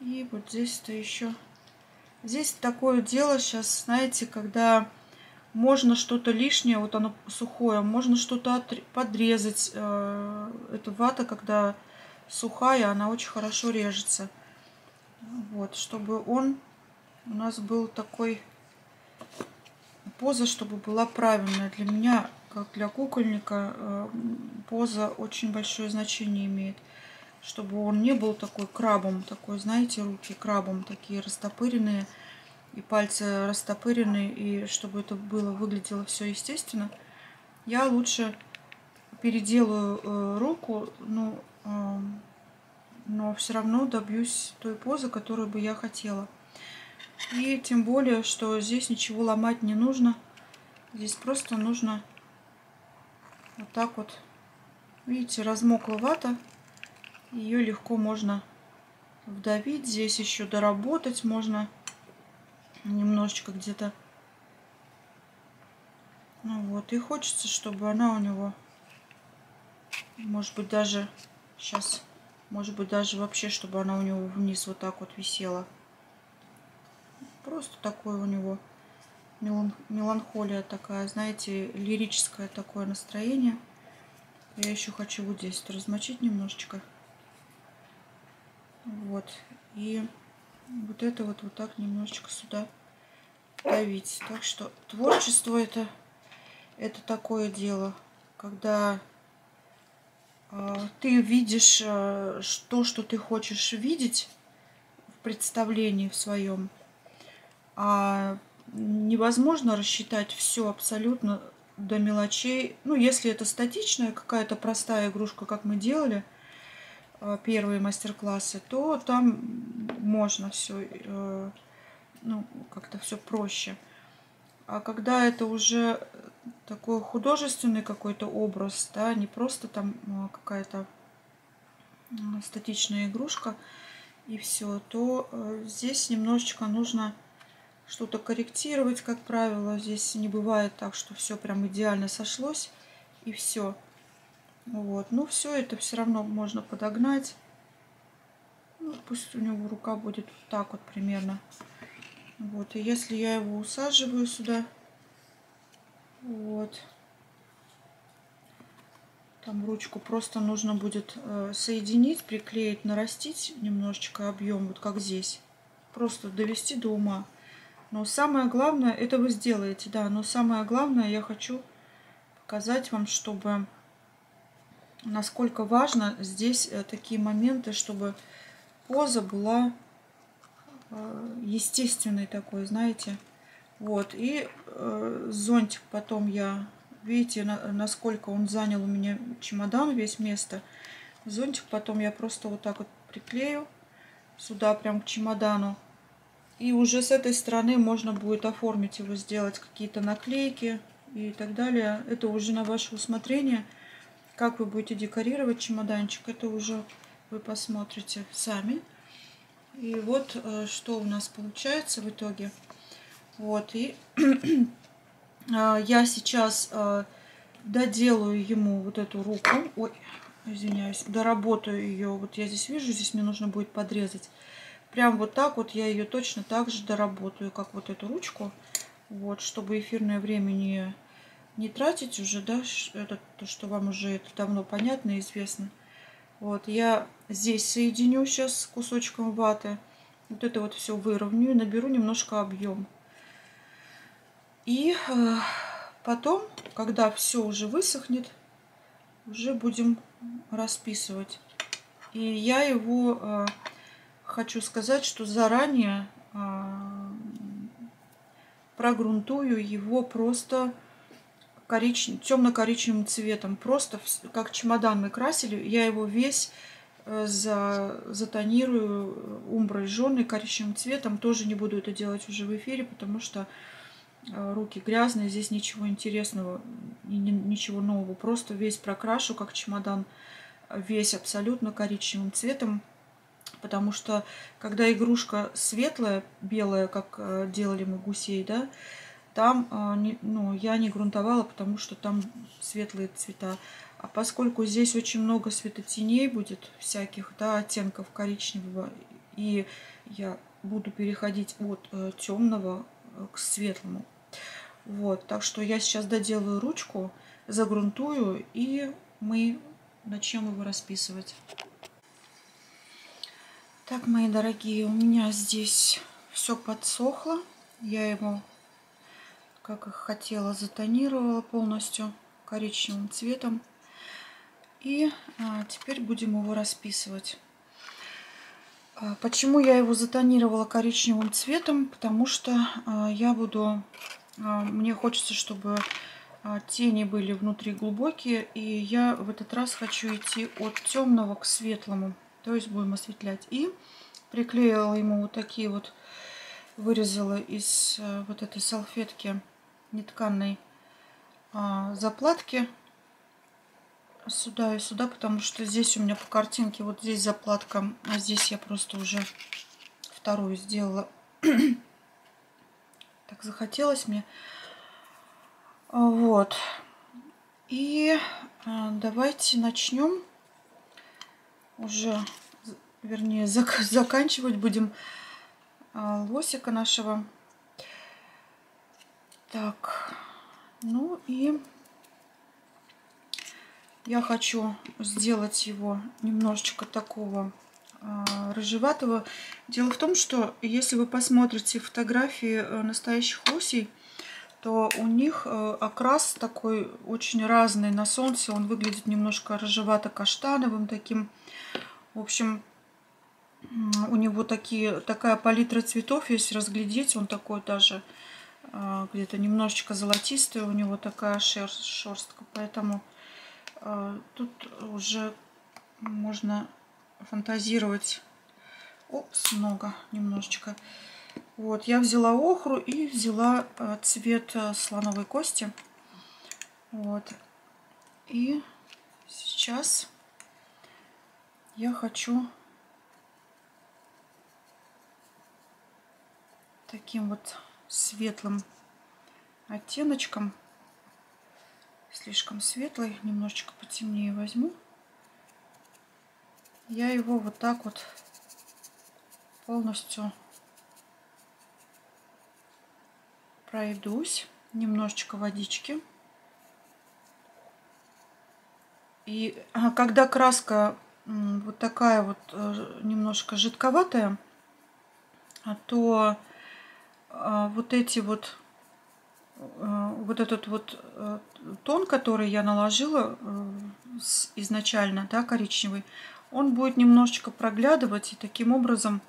И вот здесь-то еще... Здесь такое дело сейчас, знаете, когда можно что-то лишнее, вот оно сухое, можно что-то подрезать. Э, эта вата, когда сухая, она очень хорошо режется. Вот, чтобы он у нас был такой поза, чтобы была правильная. Для меня, как для кукольника, э, поза очень большое значение имеет чтобы он не был такой крабом, такой, знаете, руки крабом такие растопыренные, и пальцы растопыренные, и чтобы это было, выглядело все естественно, я лучше переделаю э, руку, ну, э, но все равно добьюсь той позы, которую бы я хотела. И тем более, что здесь ничего ломать не нужно. Здесь просто нужно вот так вот. Видите, размокла вата. Ее легко можно вдавить. Здесь еще доработать можно немножечко где-то. Ну вот, и хочется, чтобы она у него, может быть, даже сейчас, может быть, даже вообще, чтобы она у него вниз вот так вот висела. Просто такое у него меланхолия такая, знаете, лирическое такое настроение. Я еще хочу вот здесь размочить немножечко. Вот. И вот это вот вот так немножечко сюда давить. Так что творчество это, это такое дело, когда э, ты видишь э, то, что ты хочешь видеть в представлении в своем, а невозможно рассчитать все абсолютно до мелочей. Ну, если это статичная какая-то простая игрушка, как мы делали – первые мастер-классы, то там можно все, э, ну, как-то все проще. А когда это уже такой художественный какой-то образ, да, не просто там э, какая-то статичная игрушка и все, то здесь немножечко нужно что-то корректировать, как правило. Здесь не бывает так, что все прям идеально сошлось и все. Вот. Ну, все это все равно можно подогнать. Ну, пусть у него рука будет вот так вот примерно. Вот. И если я его усаживаю сюда, вот, там ручку просто нужно будет э, соединить, приклеить, нарастить немножечко объем, вот как здесь. Просто довести до ума. Но самое главное, это вы сделаете, да, но самое главное я хочу показать вам, чтобы насколько важно здесь э, такие моменты, чтобы поза была э, естественной такой, знаете. Вот, и э, зонтик потом я, видите, на, насколько он занял у меня чемодан, весь место. Зонтик потом я просто вот так вот приклею сюда, прям к чемодану. И уже с этой стороны можно будет оформить его, сделать какие-то наклейки и так далее. Это уже на ваше усмотрение. Как вы будете декорировать чемоданчик, это уже вы посмотрите сами. И вот э, что у нас получается в итоге. Вот, и (clears throat) а, я сейчас э, доделаю ему вот эту руку. Ой, извиняюсь, доработаю ее. Вот я здесь вижу, здесь мне нужно будет подрезать. Прям вот так вот я ее точно так же доработаю, как вот эту ручку. Вот, чтобы эфирное время не не тратить уже, да, это то, что вам уже это давно понятно и известно. Вот, я здесь соединю сейчас кусочком ваты. Вот это вот все выровню и наберу немножко объем. И э, потом, когда все уже высохнет, уже будем расписывать. И я его э, хочу сказать, что заранее э, прогрунтую его просто коричневым, темно-коричневым цветом. Просто как чемодан мы красили. Я его весь э, за, затонирую э, умброй жженый коричневым цветом. Тоже не буду это делать уже в эфире, потому что э, руки грязные. Здесь ничего интересного, ничего нового. Просто весь прокрашу как чемодан. Весь абсолютно коричневым цветом. Потому что когда игрушка светлая, белая, как делали мы гусей, да, там э, ну, я не грунтовала, потому что там светлые цвета. А поскольку здесь очень много светотеней будет, всяких да, оттенков коричневого, и я буду переходить от э, темного к светлому. Вот, так что я сейчас доделаю ручку, загрунтую, и мы начнем его расписывать. Так, мои дорогие, у меня здесь все подсохло. Я его, как и хотела, затонировала полностью коричневым цветом. И а, теперь будем его расписывать. А, почему я его затонировала коричневым цветом? Потому что а, я буду... Мне хочется, чтобы тени были внутри глубокие. И я в этот раз хочу идти от темного к светлому. То есть будем осветлять. И приклеила ему вот такие вот... Вырезала из вот этой салфетки нетканной а, заплатки сюда и сюда, потому что здесь у меня по картинке вот здесь заплатка, а здесь я просто уже вторую сделала. (coughs) так захотелось мне. Вот. И а, давайте начнем уже, вернее, зак (laughs) заканчивать будем а, лосика нашего. Так, ну и я хочу сделать его немножечко такого э, рыжеватого. Дело в том, что если вы посмотрите фотографии э, настоящих лосей, то у них э, окрас такой очень разный. На солнце он выглядит немножко рыжевато-каштановым таким. В общем, у него такие, такая палитра цветов, если разглядеть, он такой даже где-то немножечко золотистый, у него такая шерсть, шерстка, поэтому а, тут уже можно фантазировать. Опс, много, немножечко. Вот, я взяла охру и взяла а, цвет а, слоновой кости. Вот. И сейчас я хочу таким вот светлым оттеночком слишком светлый, немножечко потемнее возьму. Я его вот так вот полностью пройдусь. Немножечко водички. И когда краска вот такая вот э, немножко жидковатая, то а, вот эти вот Э, вот этот вот э, тон, который я наложила э, изначально, да, коричневый, он будет немножечко проглядывать, и таким образом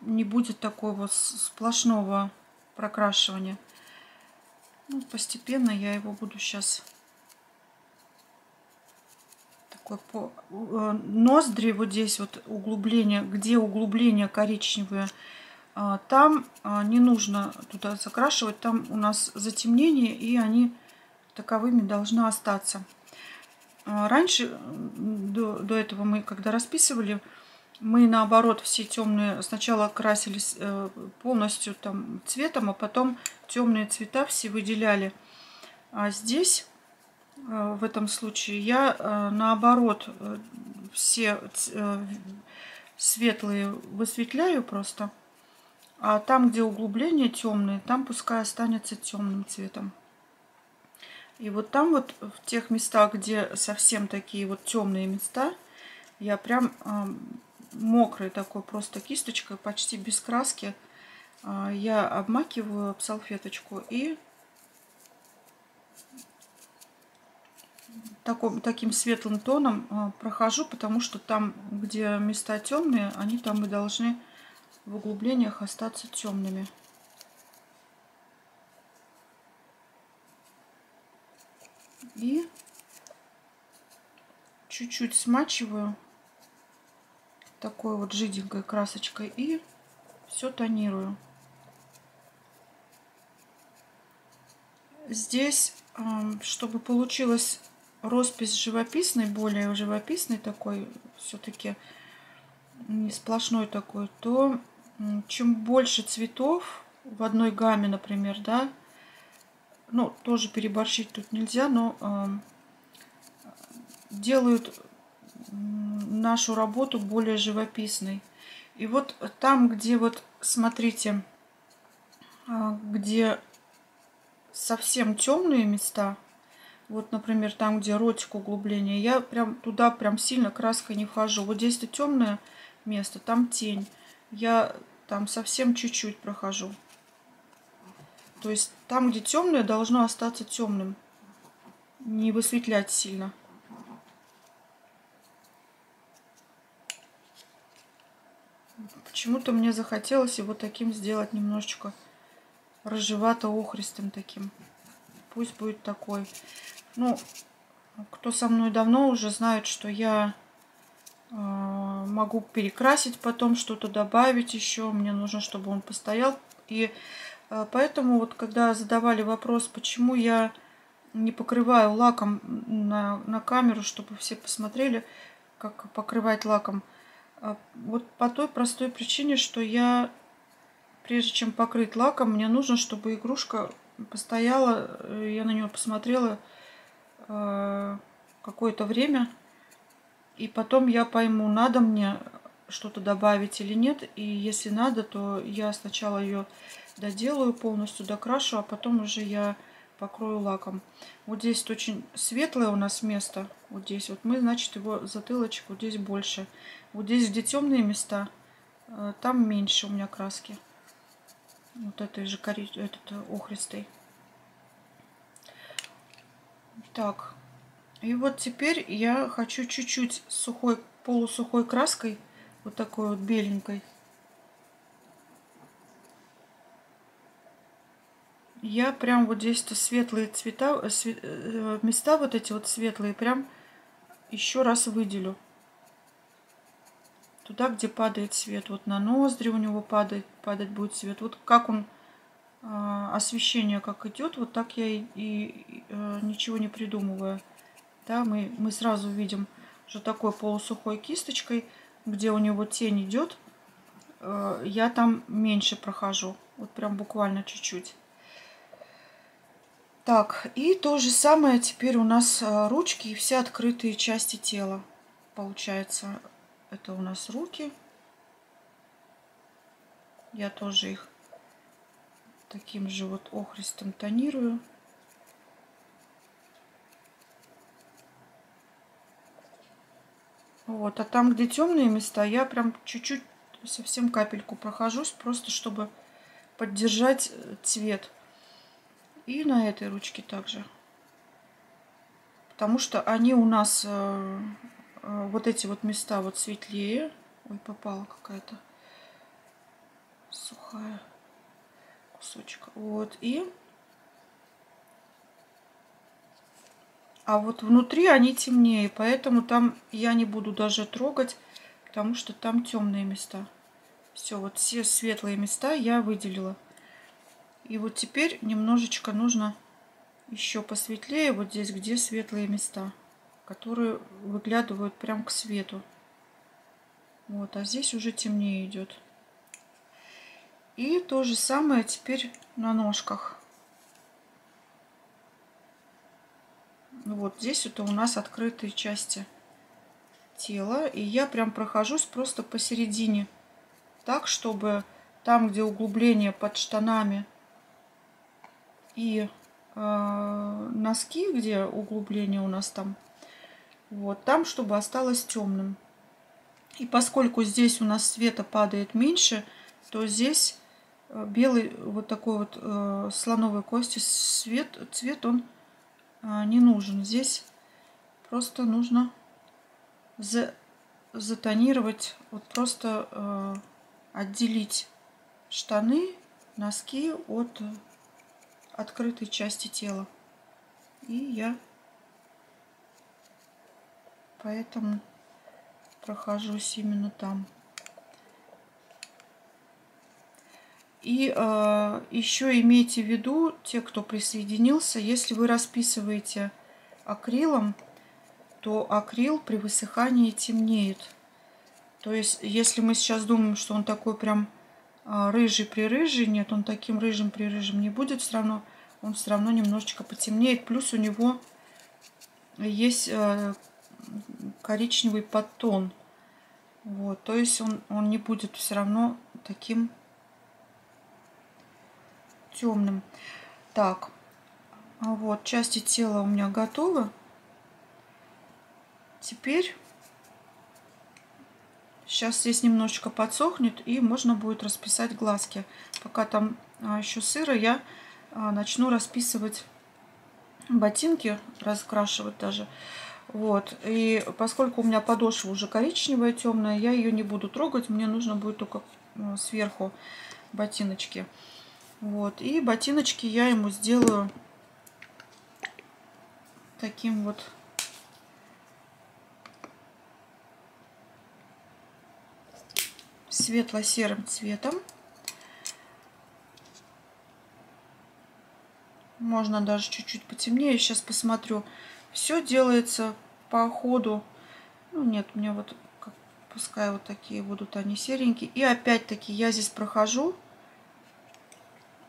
не будет такого сплошного прокрашивания. Ну, постепенно я его буду сейчас такой по ноздри вот здесь вот углубление, где углубление коричневое, а, там а, не нужно туда закрашивать, там у нас затемнение, и они таковыми должны остаться. А, раньше, до, до этого мы, когда расписывали, мы наоборот все темные сначала красились э, полностью там цветом, а потом темные цвета все выделяли. А здесь, э, в этом случае, я э, наоборот все светлые высветляю просто. А там, где углубления темные, там пускай останется темным цветом. И вот там вот в тех местах, где совсем такие вот темные места, я прям э, мокрой такой просто кисточкой, почти без краски, э, я обмакиваю об салфеточку и таком, таким светлым тоном э, прохожу, потому что там, где места темные, они там и должны в углублениях остаться темными. И чуть-чуть смачиваю такой вот жиденькой красочкой и все тонирую. Здесь, чтобы получилась роспись живописной, более живописной такой, все-таки не сплошной такой, то чем больше цветов в одной гамме, например, да, ну, тоже переборщить тут нельзя, но э, делают нашу работу более живописной. И вот там, где вот, смотрите, э, где совсем темные места, вот, например, там, где ротик углубления, я прям туда прям сильно краской не вхожу. Вот здесь это темное место, там тень. Я там совсем чуть-чуть прохожу. То есть там, где темное, должно остаться темным. Не высветлять сильно. Почему-то мне захотелось его таким сделать немножечко рыжевато-охристым таким. Пусть будет такой. Ну, кто со мной давно уже знает, что я могу перекрасить потом, что-то добавить еще. Мне нужно, чтобы он постоял. И э, поэтому вот когда задавали вопрос, почему я не покрываю лаком на, на камеру, чтобы все посмотрели, как покрывать лаком. Э, вот по той простой причине, что я, прежде чем покрыть лаком, мне нужно, чтобы игрушка постояла, я на нее посмотрела Э, какое-то время. И потом я пойму, надо мне что-то добавить или нет. И если надо, то я сначала ее доделаю полностью, докрашу, а потом уже я покрою лаком. Вот здесь очень светлое у нас место. Вот здесь вот мы, значит, его затылочек вот здесь больше. Вот здесь, где темные места, э, там меньше у меня краски. Вот этой же кори... этот охристый. Так, и вот теперь я хочу чуть-чуть сухой, полусухой краской, вот такой вот беленькой. Я прям вот здесь-то светлые цвета, э, свет, э, места вот эти вот светлые, прям еще раз выделю. Туда, где падает свет. Вот на ноздри у него падает, падать будет свет. Вот как он а, освещение как идет, вот так я и, и э, ничего не придумываю. Да, мы, мы сразу видим, что такой полусухой кисточкой, где у него тень идет, э, я там меньше прохожу. Вот прям буквально чуть-чуть. Так, и то же самое теперь у нас э, ручки и все открытые части тела. Получается, это у нас руки. Я тоже их таким же вот охристом тонирую. Вот, а там, где темные места, я прям чуть-чуть, совсем капельку прохожусь, просто чтобы поддержать э, цвет. И на этой ручке также. Потому что они у нас, э, э, вот эти вот места вот светлее. Ой, попала какая-то сухая кусочек. Вот, и... А вот внутри они темнее, поэтому там я не буду даже трогать, потому что там темные места. Все, вот все светлые места я выделила. И вот теперь немножечко нужно еще посветлее, вот здесь, где светлые места, которые выглядывают прям к свету. Вот, а здесь уже темнее идет. И то же самое теперь на ножках. Вот здесь это у нас открытые части тела. И я прям прохожусь просто посередине. Так, чтобы там, где углубление под штанами и э, носки, где углубление у нас там, вот там, чтобы осталось темным. И поскольку здесь у нас света падает меньше, то здесь Э, белый вот такой вот э, слоновой кости цвет, цвет он не нужен. Здесь просто нужно за, затонировать, вот просто э, отделить штаны, носки от открытой части тела. И я поэтому прохожусь именно там. И э, еще имейте в виду, те, кто присоединился, если вы расписываете акрилом, то акрил при высыхании темнеет. То есть, если мы сейчас думаем, что он такой прям а, рыжий-прирыжий, нет, он таким рыжим-прирыжим не будет, все равно он все равно немножечко потемнеет. Плюс у него есть э, коричневый подтон. Вот, то есть он, он не будет все равно таким темным. Так, вот, части тела у меня готовы. Теперь сейчас здесь немножечко подсохнет и можно будет расписать глазки. Пока там а, еще сыро, я а, начну расписывать ботинки, раскрашивать даже. Вот. И поскольку у меня подошва уже коричневая, темная, я ее не буду трогать. Мне нужно будет только сверху ботиночки. Вот. И ботиночки я ему сделаю таким вот светло-серым цветом. Можно даже чуть-чуть потемнее. Сейчас посмотрю. Все делается по ходу. Ну, нет, мне вот пускай вот такие будут они серенькие. И опять-таки я здесь прохожу.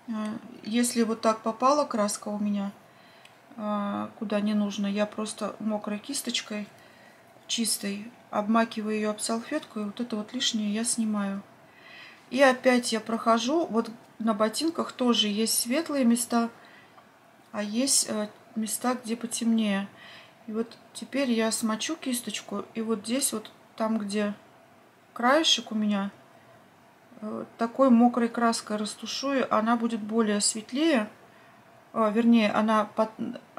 Э, если вот так попала краска у меня, э, куда не нужно, я просто мокрой кисточкой чистой обмакиваю ее об салфетку. И вот это вот лишнее я снимаю. И опять я прохожу. Вот на ботинках тоже есть светлые места, а есть э, места, где потемнее. И вот теперь я смочу кисточку, и вот здесь вот, там, где краешек у меня, такой мокрой краской растушую, она будет более светлее, а, вернее, она под,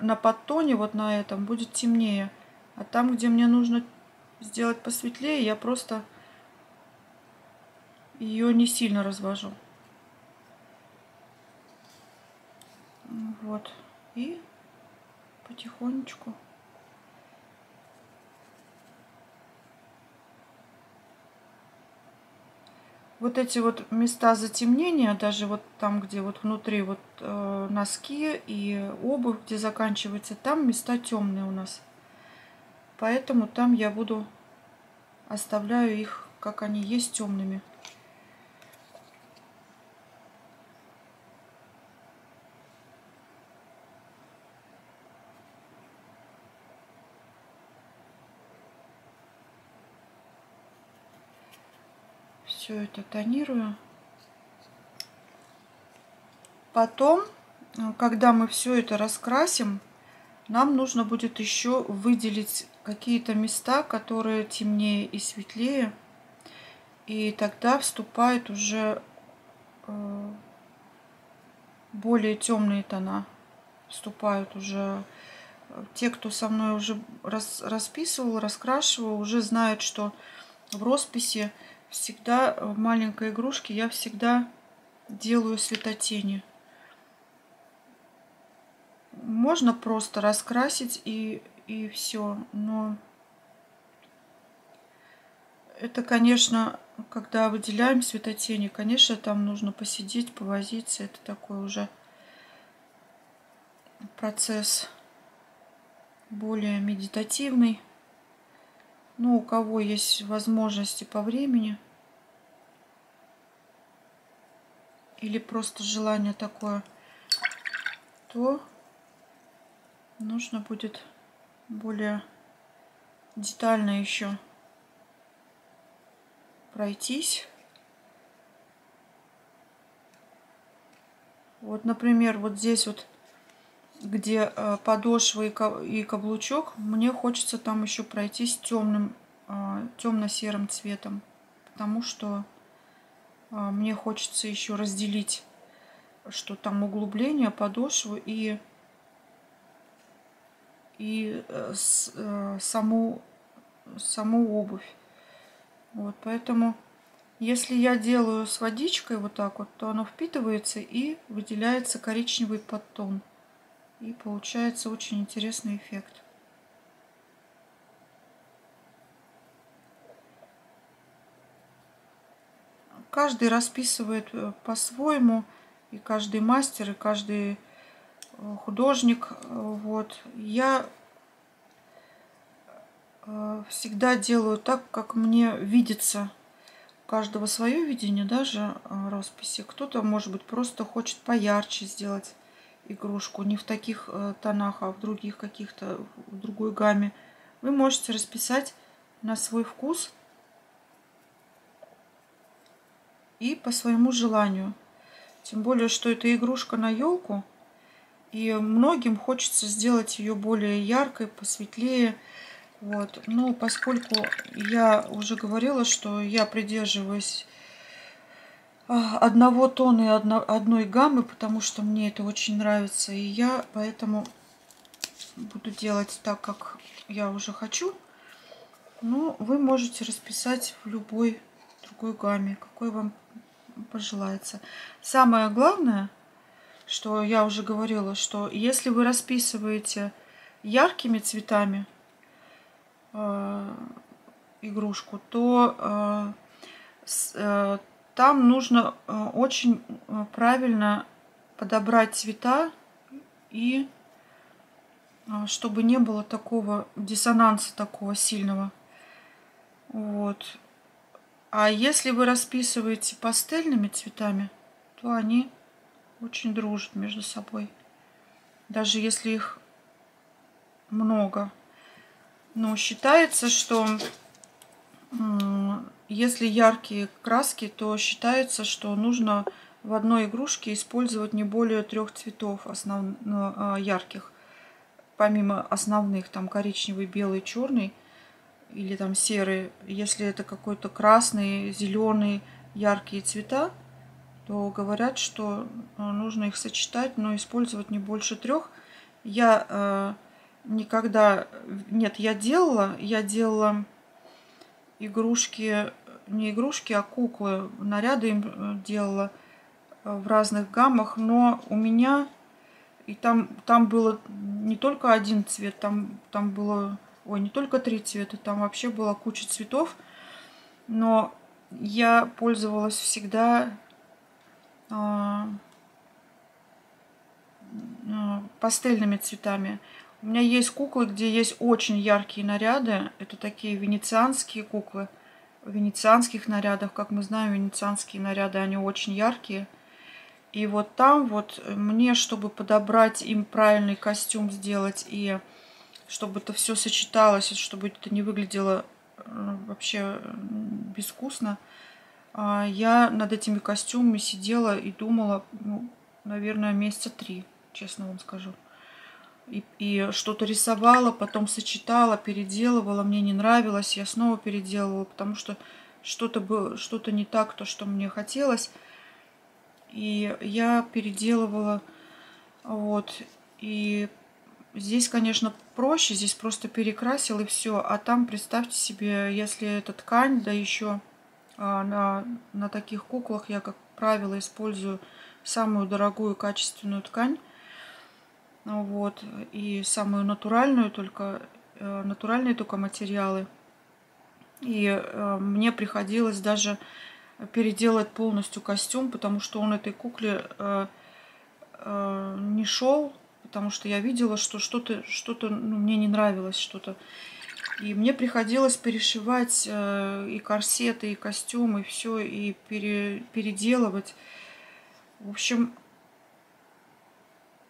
на подтоне вот на этом будет темнее. А там, где мне нужно сделать посветлее, я просто ее не сильно развожу. Вот. И потихонечку. Вот эти вот места затемнения, даже вот там, где вот внутри вот э, носки и обувь, где заканчивается, там места темные у нас. Поэтому там я буду оставляю их, как они есть, темными. Все это тонирую. Потом, когда мы все это раскрасим, нам нужно будет еще выделить какие-то места, которые темнее и светлее. И тогда вступают уже э, более темные тона. Вступают уже э, те, кто со мной уже расписывал, раскрашивал, уже знают, что в росписи всегда в маленькой игрушке я всегда делаю светотени. Можно просто раскрасить и, и все, но это, конечно, когда выделяем светотени, конечно, там нужно посидеть, повозиться. Это такой уже процесс более медитативный. Ну, у кого есть возможности по времени. Или просто желание такое, то нужно будет более детально еще пройтись. Вот, например, вот здесь вот где э, подошва и каблучок, мне хочется там еще пройтись темным, э, темно-серым цветом, потому что э, мне хочется еще разделить, что там углубление, подошву и, и саму, саму обувь. Вот, поэтому, если я делаю с водичкой вот так вот, то оно впитывается и выделяется коричневый подтон. И получается очень интересный эффект. Каждый расписывает э, по-своему, и каждый мастер, и каждый э, художник. Вот. Я э, всегда делаю так, как мне видится. У каждого свое видение даже э, росписи. Кто-то, может быть, просто хочет поярче сделать игрушку. Не в таких э, тонах, а в других каких-то, в другой гамме. Вы можете расписать на свой вкус и по своему желанию. Тем более, что это игрушка на елку. И многим хочется сделать ее более яркой, посветлее. Вот. Но поскольку я уже говорила, что я придерживаюсь одного тона и одно, одной гаммы, потому что мне это очень нравится. И я поэтому буду делать так, как я уже хочу. Но вы можете расписать в любой другой гамме, какой вам пожелается. Самое главное, что я уже говорила, что если вы расписываете яркими цветами э, игрушку, то э, с, э, там нужно э, очень э, правильно подобрать цвета и э, чтобы не было такого диссонанса такого сильного. Вот. А если вы расписываете пастельными цветами, то они очень дружат между собой. Даже если их много. Но считается, что если яркие краски, то считается, что нужно в одной игрушке использовать не более трех цветов основ... Ну, а, ярких. Помимо основных, там коричневый, белый, черный или там серый. Если это какой-то красный, зеленый, яркие цвета, то говорят, что э, нужно их сочетать, но использовать не больше трех. Я э, никогда... Нет, я делала, я делала игрушки, не игрушки, а куклы, наряды им э, делала э, в разных гаммах, но у меня и там, там было не только один цвет, там, там было, ой, не только три цвета, там вообще была куча цветов, но я пользовалась всегда а, а, пастельными цветами. У меня есть куклы, где есть очень яркие наряды. Это такие венецианские куклы. Венецианских нарядах, как мы знаем, венецианские наряды, они очень яркие. И вот там вот мне, чтобы подобрать им правильный костюм сделать, и чтобы это все сочеталось, чтобы это не выглядело э, вообще безвкусно, а, я над этими костюмами сидела и думала, ну, наверное, месяца три, честно вам скажу и, и что-то рисовала, потом сочетала, переделывала, мне не нравилось, я снова переделывала, потому что что-то было, что-то не так, то, что мне хотелось. И я переделывала, вот, и здесь, конечно, проще, здесь просто перекрасил и все, а там, представьте себе, если это ткань, да еще а, на, на таких куклах я, как правило, использую самую дорогую качественную ткань, вот. И самую натуральную только, э, натуральные только материалы. И э, мне приходилось даже переделать полностью костюм, потому что он этой кукле э, не шел, потому что я видела, что что-то что, -то, ну, мне не нравилось что-то. И мне приходилось перешивать и корсеты, и костюмы, все, и пере, переделывать. В общем,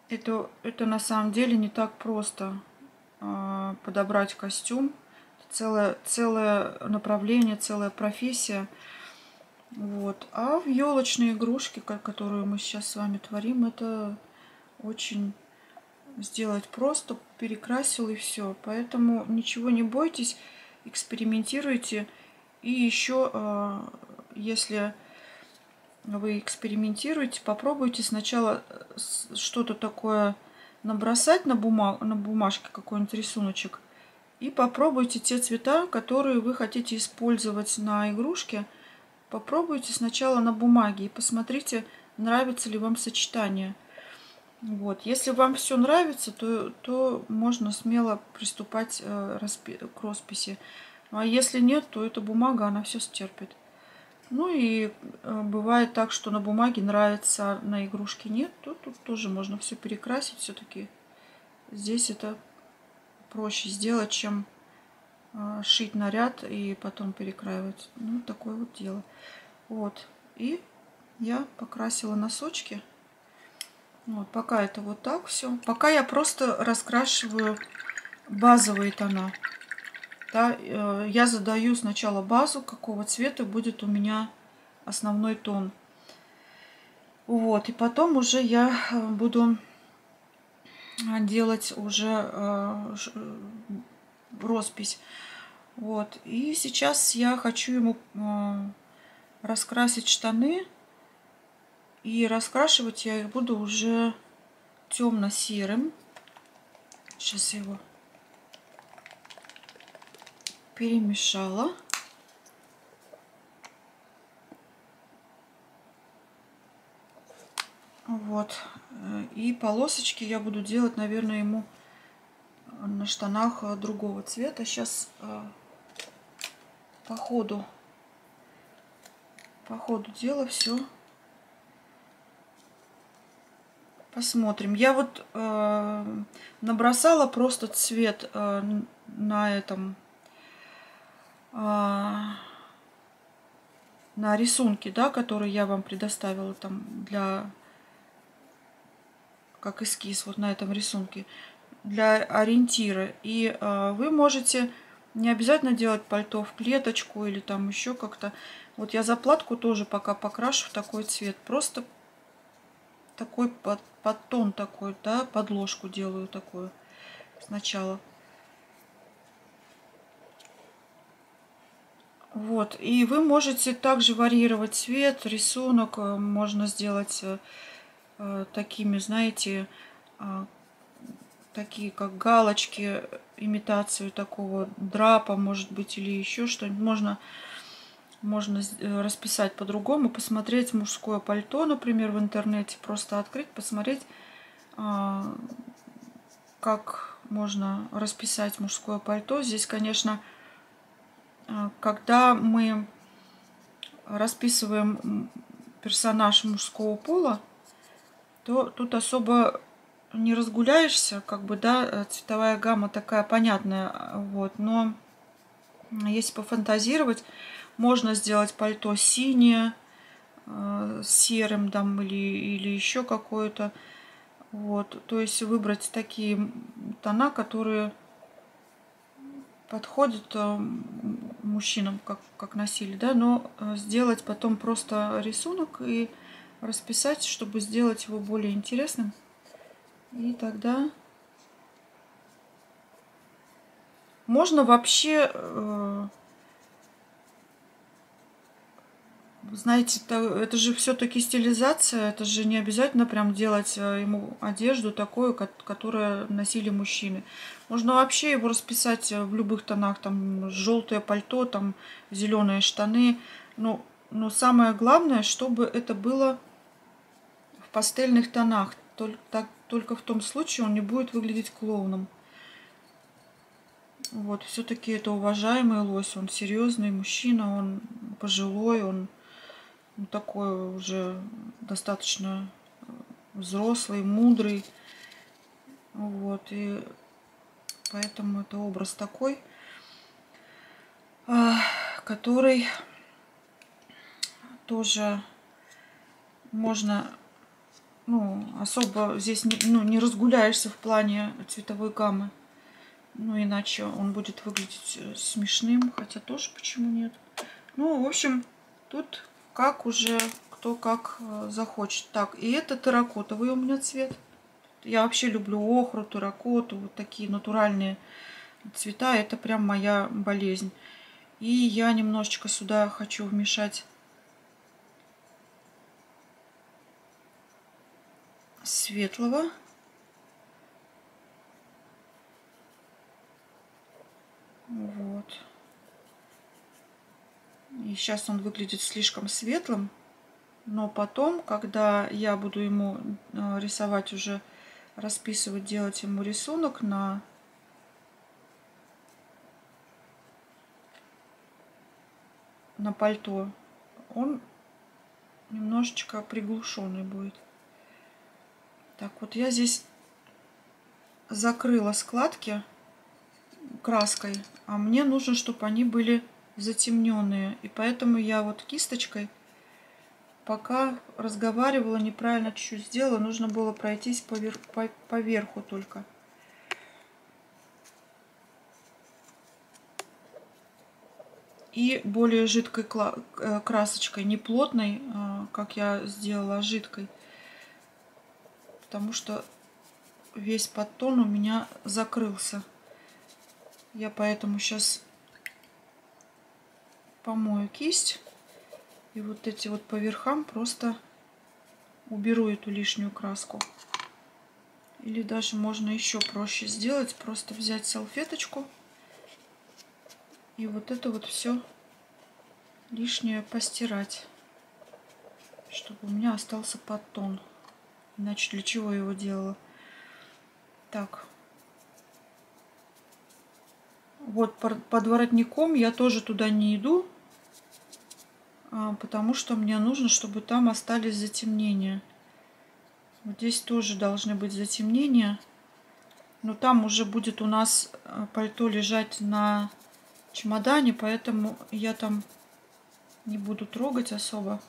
это, это на самом деле не так просто э, подобрать костюм. Целое, целое направление, целая профессия. Вот. А в елочные игрушки, которую мы сейчас с вами творим, это очень сделать просто, перекрасил и все. Поэтому ничего не бойтесь, экспериментируйте. И еще, э, если вы экспериментируете, попробуйте сначала э, что-то такое набросать на, бумаг, на бумажке, какой-нибудь рисуночек, и попробуйте те цвета, которые вы хотите использовать на игрушке. Попробуйте сначала на бумаге и посмотрите, нравится ли вам сочетание. Вот. Если вам все нравится, то, то можно смело приступать э, к росписи. А если нет, то эта бумага, она все стерпит. Ну и э, бывает так, что на бумаге нравится, а на игрушке нет, то тут тоже можно все перекрасить. Все-таки здесь это проще сделать, чем а, шить наряд и потом перекраивать. Ну, такое вот дело. Вот. И я покрасила носочки. Вот, пока это вот так все. Пока я просто раскрашиваю базовые тона. Да, э, я задаю сначала базу, какого цвета будет у меня основной тон. Вот, и потом уже я э, буду делать уже э, роспись. Вот, и сейчас я хочу ему раскрасить штаны. И раскрашивать я их буду уже темно-серым. Сейчас я его перемешала. Вот. И полосочки я буду делать, наверное, ему на штанах другого цвета. Сейчас э, по ходу, по ходу дела все посмотрим. Я вот э, набросала просто цвет э, на этом на рисунки, да, которые я вам предоставила там для как эскиз вот на этом рисунке для ориентира. И э, вы можете не обязательно делать пальто в клеточку или там еще как-то. Вот я заплатку тоже пока покрашу в такой цвет. Просто такой под, подтон такой, да, подложку делаю такую сначала. Вот, и вы можете также варьировать цвет, рисунок, э, можно сделать э, э, такими, знаете, такие как галочки, имитацию такого драпа, может быть, или еще что-нибудь. Можно, можно расписать по-другому, посмотреть мужское пальто, например, в интернете, просто открыть, посмотреть, как можно расписать мужское пальто. Здесь, конечно, когда мы расписываем персонаж мужского пола, то тут особо не разгуляешься, как бы, да, э, цветовая гамма такая понятная, вот, но если пофантазировать, можно сделать пальто синее, э, серым там или, или еще какое-то, вот, то есть выбрать такие тона, которые подходят э, мужчинам, как, как носили, да, но э, сделать потом просто рисунок и расписать, чтобы сделать его более интересным. И тогда можно вообще э, знаете, это, же все-таки стилизация, это же не обязательно прям делать ему одежду такую, которую носили мужчины. Можно вообще его расписать э, в любых тонах, там желтое пальто, там зеленые штаны. Но, но самое главное, чтобы это было в пастельных тонах. Только, так, только в том случае он не будет выглядеть клоуном. Вот, все-таки это уважаемый лось, он серьезный мужчина, он пожилой, он ну, такой уже достаточно взрослый, мудрый. Вот, и поэтому это образ такой, а, который тоже можно, ну, особо здесь не, ну, не разгуляешься в плане цветовой гаммы. Ну, иначе он будет выглядеть э, смешным, хотя тоже почему нет. Ну, в общем, тут как уже кто как э, захочет. Так, и это терракотовый у меня цвет. Я вообще люблю охру, терракоту, вот такие натуральные цвета. Это прям моя болезнь. И я немножечко сюда хочу вмешать светлого. Вот. И сейчас он выглядит слишком светлым. Но потом, когда я буду ему э, рисовать уже, расписывать, делать ему рисунок на на пальто, он немножечко приглушенный будет. Так, вот я здесь закрыла складки краской, а мне нужно, чтобы они были затемненные. И поэтому я вот кисточкой пока разговаривала, неправильно чуть-чуть сделала, нужно было пройтись поверх, по, по только. И более жидкой э, красочкой, не плотной, а, как я сделала, а жидкой. Потому что весь подтон у меня закрылся. Я поэтому сейчас помою кисть. И вот эти вот по верхам просто уберу эту лишнюю краску. Или даже можно еще проще сделать. Просто взять салфеточку и вот это вот все лишнее постирать. Чтобы у меня остался подтон. Иначе для чего я его делала? Так. Вот под воротником я тоже туда не иду. А, потому что мне нужно, чтобы там остались затемнения. Вот здесь тоже должны быть затемнения. Но там уже будет у нас а, пальто лежать на чемодане, поэтому я там не буду трогать особо.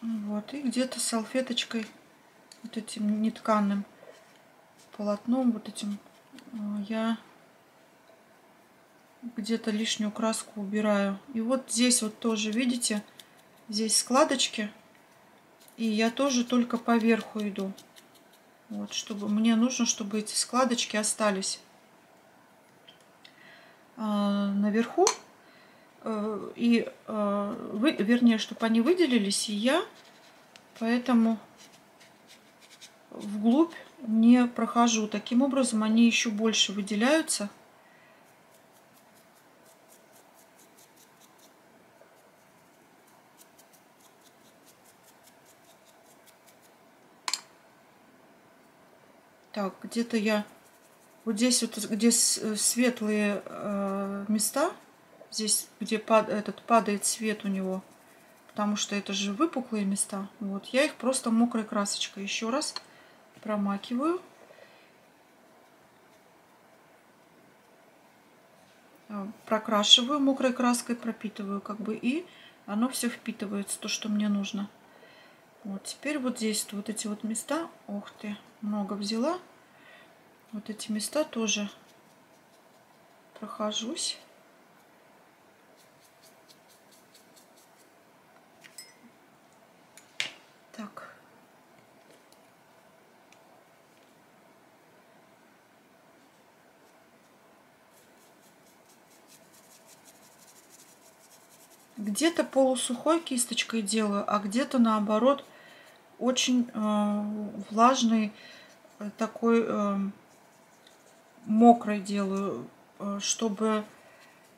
Вот, и где-то салфеточкой, вот этим нетканым полотном, вот этим а, я где-то лишнюю краску убираю. И вот здесь вот тоже, видите, здесь складочки. И я тоже только по верху иду. Вот, чтобы мне нужно, чтобы эти складочки остались а, наверху. Э, и, э, вы, вернее, чтобы они выделились, и я поэтому вглубь не прохожу. Таким образом, они еще больше выделяются. Так, где-то я... Вот здесь вот, где э, светлые э, места, здесь, где пад, этот падает свет у него, потому что это же выпуклые места. Вот, я их просто мокрой красочкой еще раз промакиваю. Э, прокрашиваю мокрой краской, пропитываю как бы, и оно все впитывается, то, что мне нужно. Вот теперь вот здесь вот эти вот места, ух ты, много взяла. Вот эти места тоже прохожусь. Так. Где-то полусухой кисточкой делаю, а где-то наоборот очень э, влажный э, такой э, мокрой делаю, э, чтобы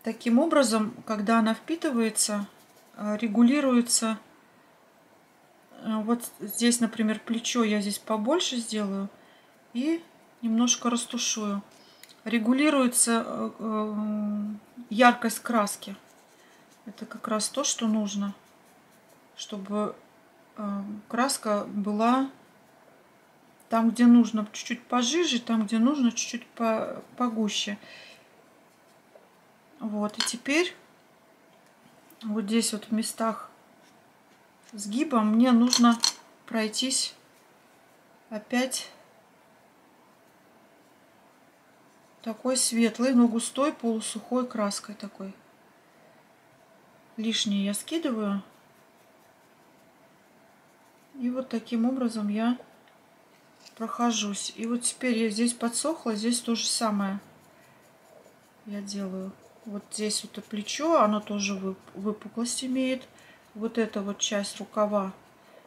таким образом, когда она впитывается, э, регулируется. Вот здесь, например, плечо я здесь побольше сделаю и немножко растушую. Регулируется яркость краски. Это как раз то, что нужно, чтобы краска была там, где нужно, чуть-чуть пожиже, там, где нужно, чуть-чуть по погуще. Вот, и теперь вот здесь вот в местах сгиба мне нужно пройтись опять такой светлой, но густой полусухой краской такой. Лишнее я скидываю. И вот таким образом я прохожусь. И вот теперь я здесь подсохла, здесь то же самое я делаю. Вот здесь вот и плечо, оно тоже выпуклость имеет. Вот эта вот часть рукава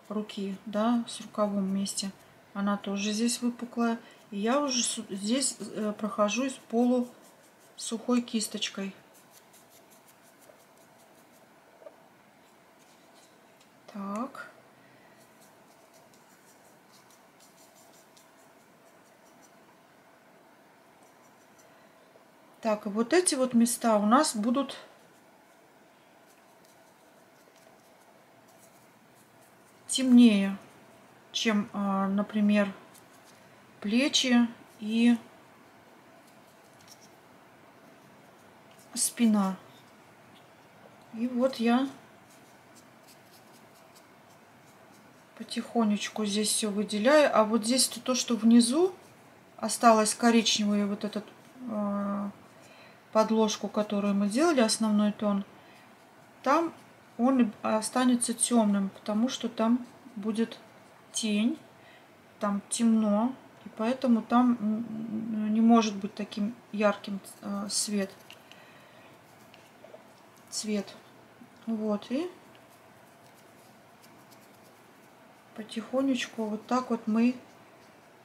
руки, да, с рукавом вместе, она тоже здесь выпуклая. И я уже здесь э, прохожусь полу сухой кисточкой. Так. Так, вот эти вот места у нас будут темнее, чем, а, например, плечи и спина. И вот я потихонечку здесь все выделяю. А вот здесь то, то что внизу осталось коричневое, вот этот а, подложку, которую мы делали, основной тон, там он останется темным, потому что там будет тень, там темно, и поэтому там не может быть таким ярким э, свет. Цвет. Вот, и потихонечку вот так вот мы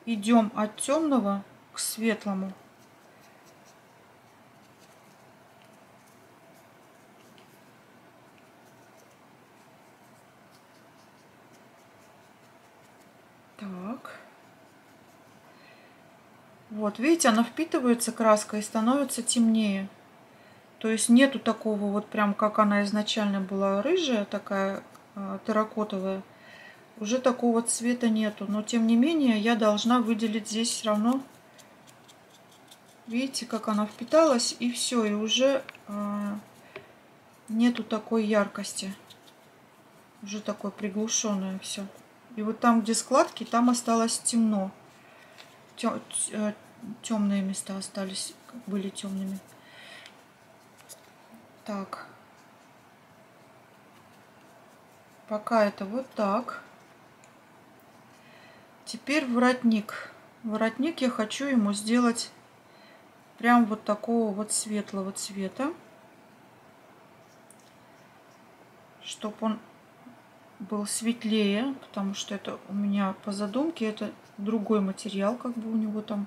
идем от темного к светлому. Так. Вот, видите, она впитывается краска и становится темнее. То есть нету такого вот прям, как она изначально была рыжая, такая э, терракотовая. Уже такого цвета нету. Но тем не менее я должна выделить здесь все равно. Видите, как она впиталась. И все. И уже э, нету такой яркости. Уже такое приглушенное все. И вот там, где складки, там осталось темно. Темные места остались, были темными. Так. Пока это вот так. Теперь воротник. Воротник я хочу ему сделать прям вот такого вот светлого цвета. Чтобы он был светлее, потому что это у меня по задумке это другой материал, как бы у него там.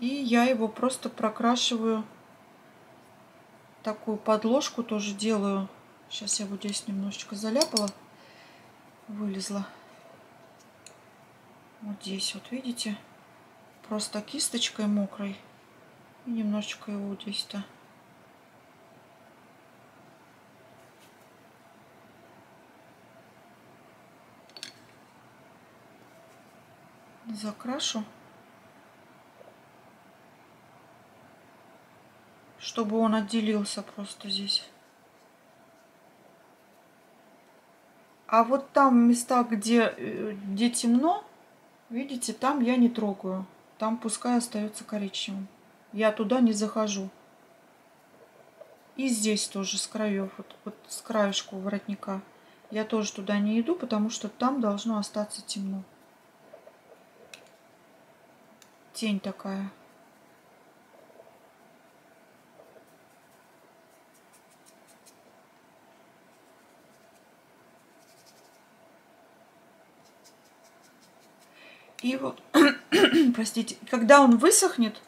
И я его просто прокрашиваю такую подложку тоже делаю Сейчас я вот здесь немножечко заляпала, вылезла. Вот здесь вот, видите, просто кисточкой мокрой. И немножечко его вот здесь-то. Закрашу. Чтобы он отделился просто здесь. А вот там места, где, э, где темно, видите, там я не трогаю. Там пускай остается коричневым. Я туда не захожу. И здесь тоже с краев, вот, вот с краешку воротника. Я тоже туда не иду, потому что там должно остаться темно. Тень такая. И вот, (clears throat) простите, когда он высохнет,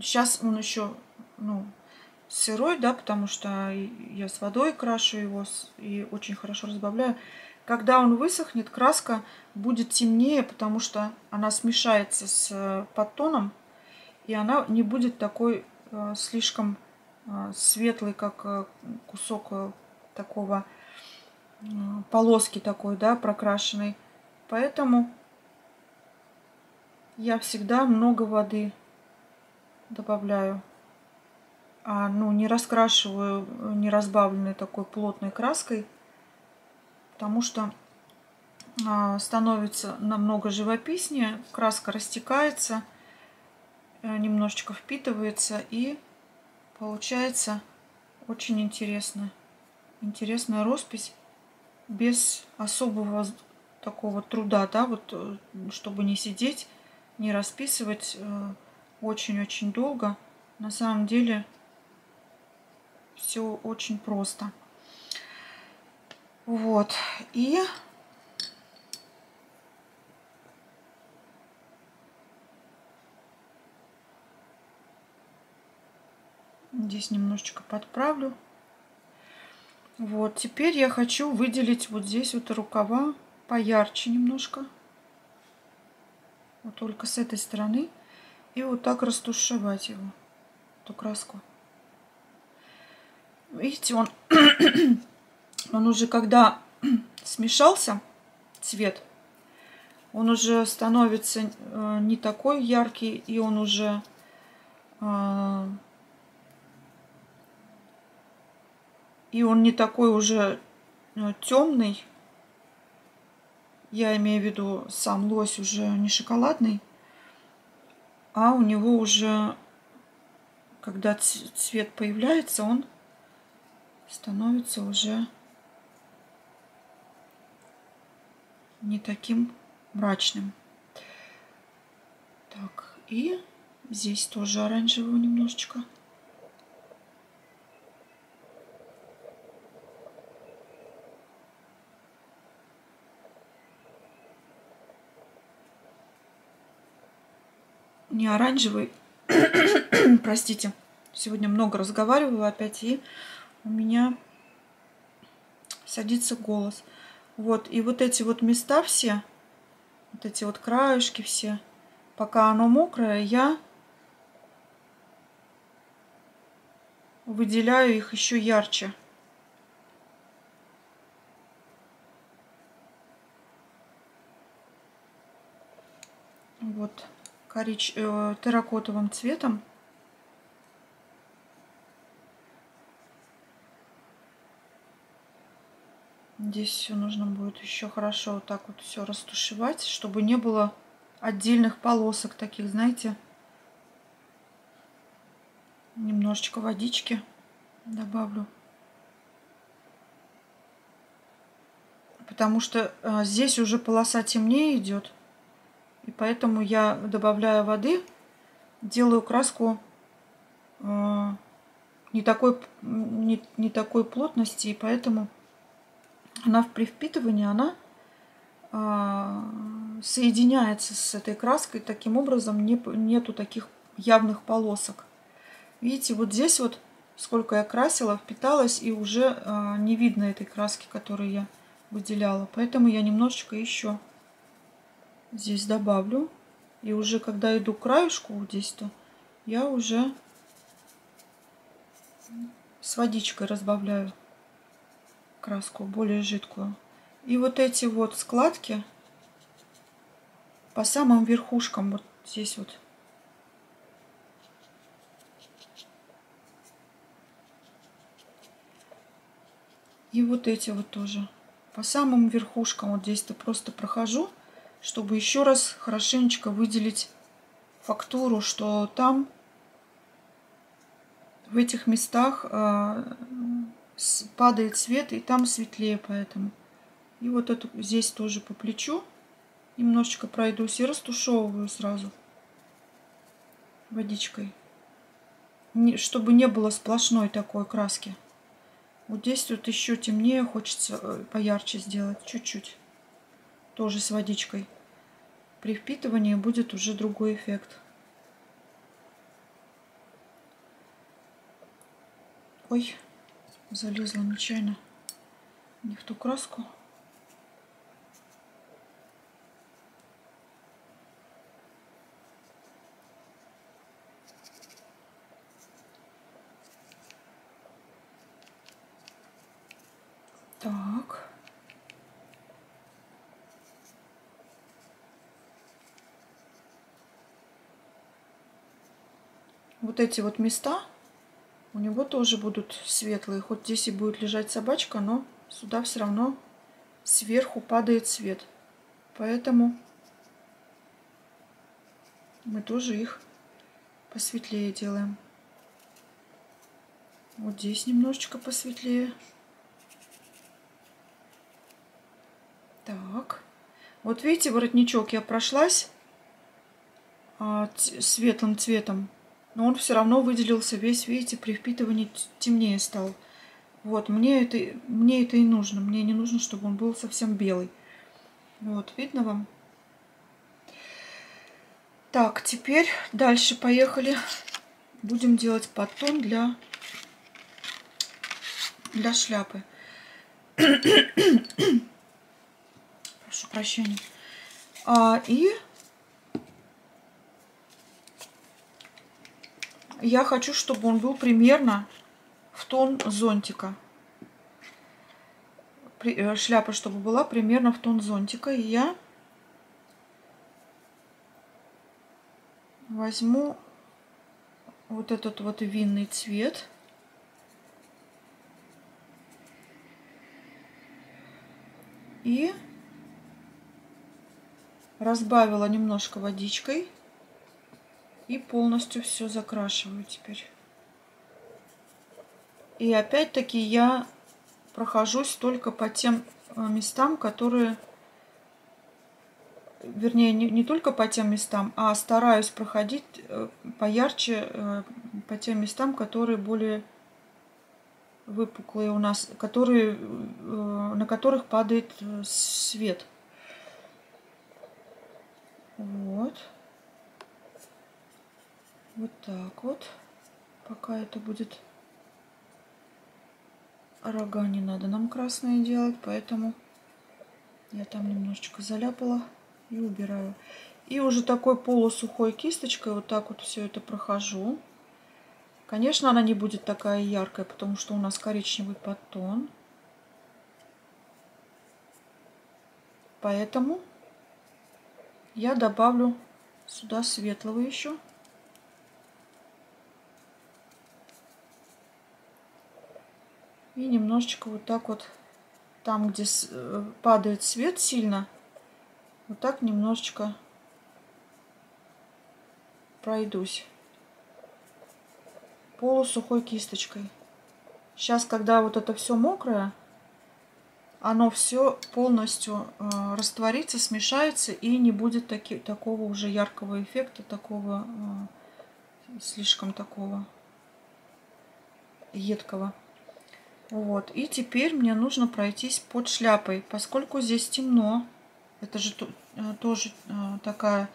сейчас он еще, ну, сырой, да, потому что я с водой крашу его и очень хорошо разбавляю. Когда он высохнет, краска будет темнее, потому что она смешается с э, подтоном, и она не будет такой э, слишком э, светлый, как э, кусок такого полоски такой, да, прокрашенной. Поэтому я всегда много воды добавляю. А, ну, не раскрашиваю не разбавленной такой плотной краской, потому что а, становится намного живописнее, краска растекается, э, немножечко впитывается и получается очень интересно. Интересная роспись без особого такого труда, да, вот э, чтобы не сидеть, не расписывать э, очень-очень долго. На самом деле все очень просто. Вот. И здесь немножечко подправлю. Вот, теперь я хочу выделить вот здесь вот рукава поярче немножко. Вот только с этой стороны. И вот так растушевать его, эту краску. Видите, он, (coughs) он уже когда (coughs) смешался, цвет, он уже становится э, не такой яркий, и он уже э, и он не такой уже э, темный. Я имею в виду, сам лось уже не шоколадный, а у него уже, когда цвет появляется, он становится уже не таким мрачным. Так, и здесь тоже оранжевого немножечко. Не оранжевый, (coughs) простите, сегодня много разговариваю опять, и у меня садится голос. Вот, и вот эти вот места все, вот эти вот краешки все, пока оно мокрое, я выделяю их еще ярче. Вот корич... э, терракотовым цветом. Здесь все нужно будет еще хорошо вот так вот все растушевать, чтобы не было отдельных полосок таких, знаете. Немножечко водички добавлю. Потому что э, здесь уже полоса темнее идет. И поэтому я добавляю воды, делаю краску э, не такой, не, не такой плотности, и поэтому она при впитывании, она э, соединяется с этой краской, таким образом не, нету таких явных полосок. Видите, вот здесь вот сколько я красила, впиталась, и уже э, не видно этой краски, которую я выделяла. Поэтому я немножечко еще здесь добавлю. И уже когда иду к краешку вот здесь, то я уже с водичкой разбавляю краску, более жидкую. И вот эти вот складки по самым верхушкам, вот здесь вот. И вот эти вот тоже. По самым верхушкам вот здесь-то просто прохожу чтобы еще раз хорошенечко выделить фактуру, что там в этих местах э, падает свет и там светлее поэтому. И вот эту здесь тоже по плечу немножечко пройдусь и растушевываю сразу водичкой, не, чтобы не было сплошной такой краски. Вот здесь вот еще темнее, хочется э, поярче сделать, чуть-чуть тоже с водичкой. При впитывании будет уже другой эффект. Ой, залезла нечаянно не в ту краску. Так. Вот эти вот места у него тоже будут светлые. Хоть здесь и будет лежать собачка, но сюда все равно сверху падает свет. Поэтому мы тоже их посветлее делаем. Вот здесь немножечко посветлее. Так. Вот видите, воротничок я прошлась а, светлым цветом но он все равно выделился весь, видите, при впитывании темнее стал. Вот, мне это, мне это и нужно. Мне не нужно, чтобы он был совсем белый. Вот, видно вам? Так, теперь дальше поехали. Будем делать подтон для, для шляпы. (coughs) Прошу прощения. А, и я хочу, чтобы он был примерно в тон зонтика. Э, шляпа, чтобы была примерно в тон зонтика. И я возьму вот этот вот винный цвет. И разбавила немножко водичкой. И полностью все закрашиваю теперь. И опять-таки я прохожусь только по тем э, местам, которые вернее, не, не только по тем местам, а стараюсь проходить э, поярче э, по тем местам, которые более выпуклые у нас, которые, на которых падает свет. Вот. Вот так вот. Пока это будет рога не надо нам красные делать, поэтому я там немножечко заляпала и убираю. И уже такой полусухой кисточкой вот так вот все это прохожу. Конечно, она не будет такая яркая, потому что у нас коричневый подтон. Поэтому я добавлю сюда светлого еще. И немножечко вот так вот, там, где э, падает свет сильно, вот так немножечко пройдусь полусухой кисточкой. Сейчас, когда вот это все мокрое, оно все полностью э, растворится, смешается и не будет таки, такого уже яркого эффекта, такого э, слишком такого едкого. Вот. И теперь мне нужно пройтись под шляпой, поскольку здесь темно. Это же э, тоже э, такая...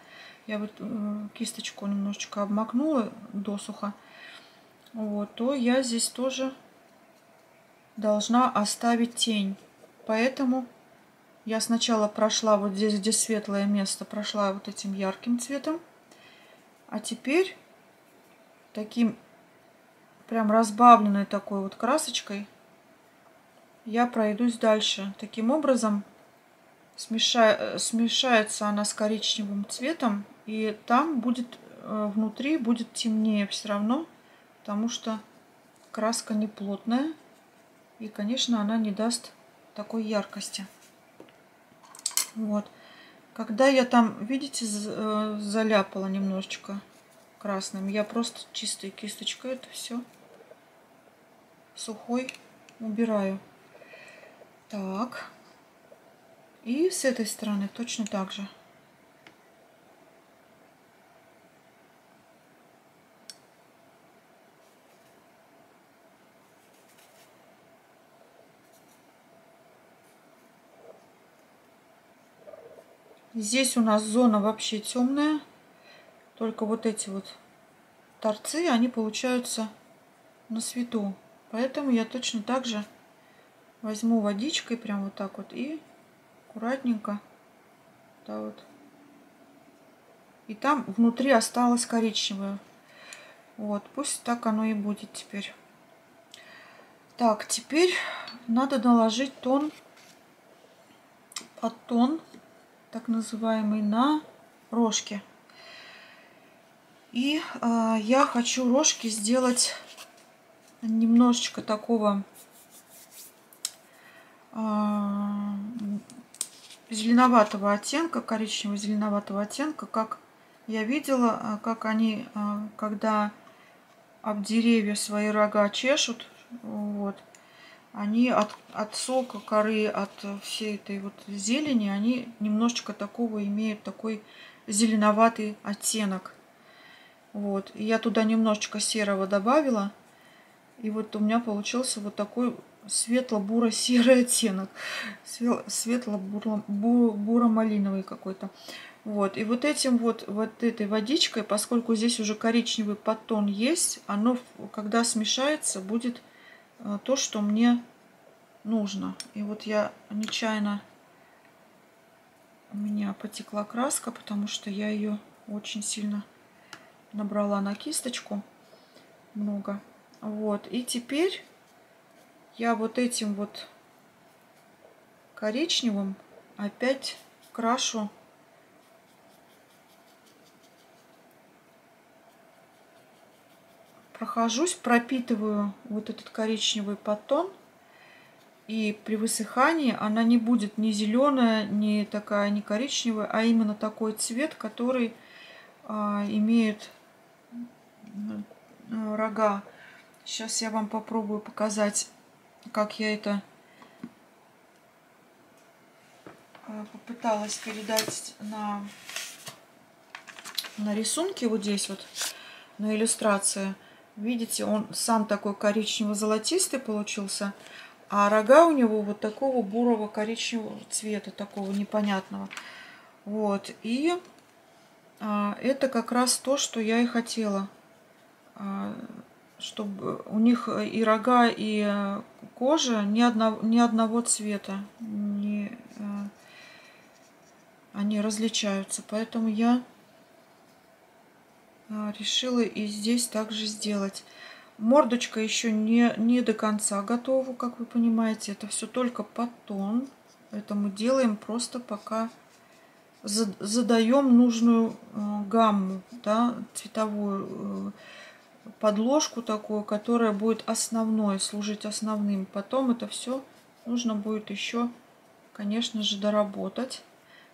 Я вот э, кисточку немножечко обмакнула досуха. Вот, то я здесь тоже должна оставить тень. Поэтому я сначала прошла вот здесь, где светлое место, прошла вот этим ярким цветом. А теперь таким прям разбавленной такой вот красочкой я пройдусь дальше. Таким образом смешай, э, смешается она с коричневым цветом, и там будет э, внутри будет темнее все равно, потому что краска не плотная, и, конечно, она не даст такой яркости. Вот. Когда я там, видите, э, заляпала немножечко красным, я просто чистой кисточкой это все сухой убираю. Так. И с этой стороны точно так же. Здесь у нас зона вообще темная. Только вот эти вот торцы, они получаются на свету. Поэтому я точно так же возьму водичкой прям вот так вот и аккуратненько. Да, вот. И там внутри осталось коричневое. Вот, пусть так оно и будет теперь. Так, теперь надо наложить тон под тон, так называемый, на рожки. И э, я хочу рожки сделать немножечко такого зеленоватого оттенка, коричнево-зеленоватого оттенка, как я видела, а, как они, а, когда об деревья свои рога чешут, вот, они от, от сока коры, от всей этой вот зелени, они немножечко такого имеют, такой зеленоватый оттенок. Вот, и я туда немножечко серого добавила, и вот у меня получился вот такой светло-буро-серый оттенок. Светло-буро-малиновый какой-то. Вот. И вот этим вот, вот этой водичкой, поскольку здесь уже коричневый подтон есть, оно, когда смешается, будет э, то, что мне нужно. И вот я нечаянно у меня потекла краска, потому что я ее очень сильно набрала на кисточку много. Вот. И теперь я вот этим вот коричневым опять крашу прохожусь, пропитываю вот этот коричневый подтон. И при высыхании она не будет ни зеленая, ни такая, ни коричневая, а именно такой цвет, который а, имеет а, рога. Сейчас я вам попробую показать, как я это а, попыталась передать на, на рисунке вот здесь вот, на иллюстрации. Видите, он сам такой коричнево-золотистый получился, а рога у него вот такого бурого коричневого цвета, такого непонятного. Вот, и а, это как раз то, что я и хотела. А, чтобы у них и рога, и кожа ни одного, ни одного цвета. Не, а, они различаются. Поэтому я а, решила и здесь также сделать. Мордочка еще не, не до конца готова, как вы понимаете. Это все только потом. Это мы делаем просто пока задаем нужную э, гамму, да, цветовую э, подложку такую, которая будет основной, служить основным. Потом это все нужно будет еще, конечно же, доработать.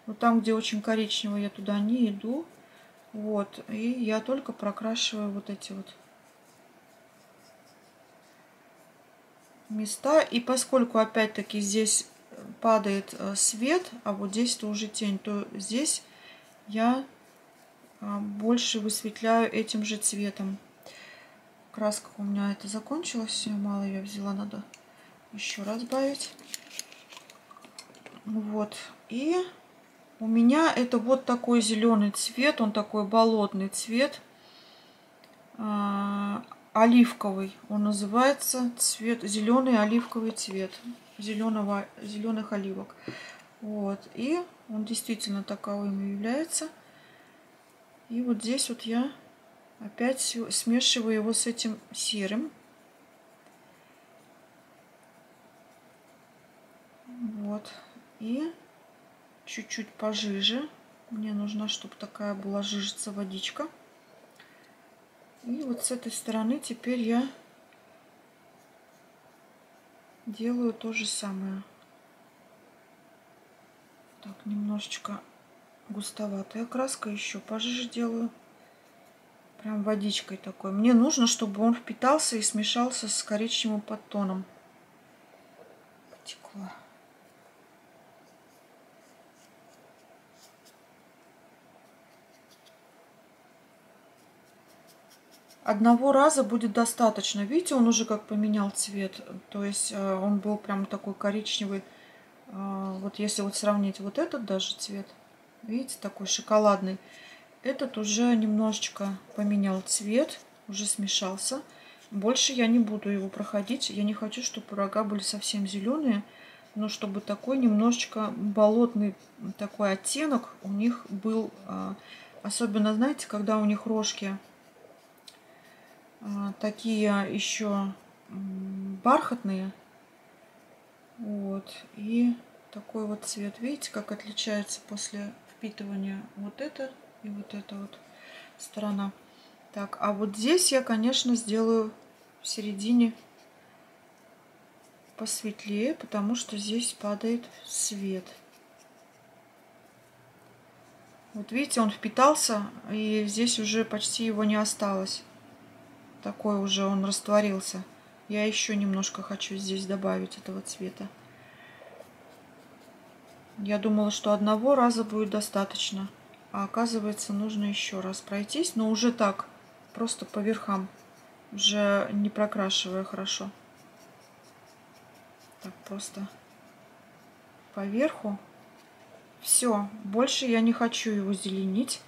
Вот там, где очень коричневый, я туда не иду. Вот. И я только прокрашиваю вот эти вот места. И поскольку, опять-таки, здесь падает э, свет, а вот здесь-то уже тень, то здесь я а, больше высветляю этим же цветом. Краска у меня это закончилась, мало я взяла, надо еще разбавить. Вот. И у меня это вот такой зеленый цвет, он такой болотный цвет, а, оливковый. Он называется цвет зеленый оливковый цвет зеленого зеленых оливок. Вот и он действительно таковым является. И вот здесь вот я опять смешиваю его с этим серым. Вот и чуть-чуть пожиже. Мне нужна, чтобы такая была жижица водичка. И вот с этой стороны теперь я делаю то же самое. Так, немножечко густоватая краска. Еще пожиже делаю. Прям водичкой такой. Мне нужно, чтобы он впитался и смешался с коричневым подтоном. Потекла. Одного раза будет достаточно. Видите, он уже как поменял цвет. То есть э, он был прям такой коричневый. Э, вот если вот сравнить вот этот даже цвет. Видите, такой шоколадный. Этот уже немножечко поменял цвет. Уже смешался. Больше я не буду его проходить. Я не хочу, чтобы рога были совсем зеленые. Но чтобы такой немножечко болотный такой оттенок у них был. Э, особенно, знаете, когда у них рожки а, такие еще бархатные. Вот. И такой вот цвет. Видите, как отличается после впитывания вот это и вот эта вот сторона. Так, а вот здесь я, конечно, сделаю в середине посветлее, потому что здесь падает свет. Вот видите, он впитался, и здесь уже почти его не осталось. Такой уже он растворился. Я еще немножко хочу здесь добавить этого цвета. Я думала, что одного раза будет достаточно. А оказывается, нужно еще раз пройтись. Но уже так, просто по верхам. Уже не прокрашивая хорошо. Так, просто по верху. Все, больше я не хочу его зеленить.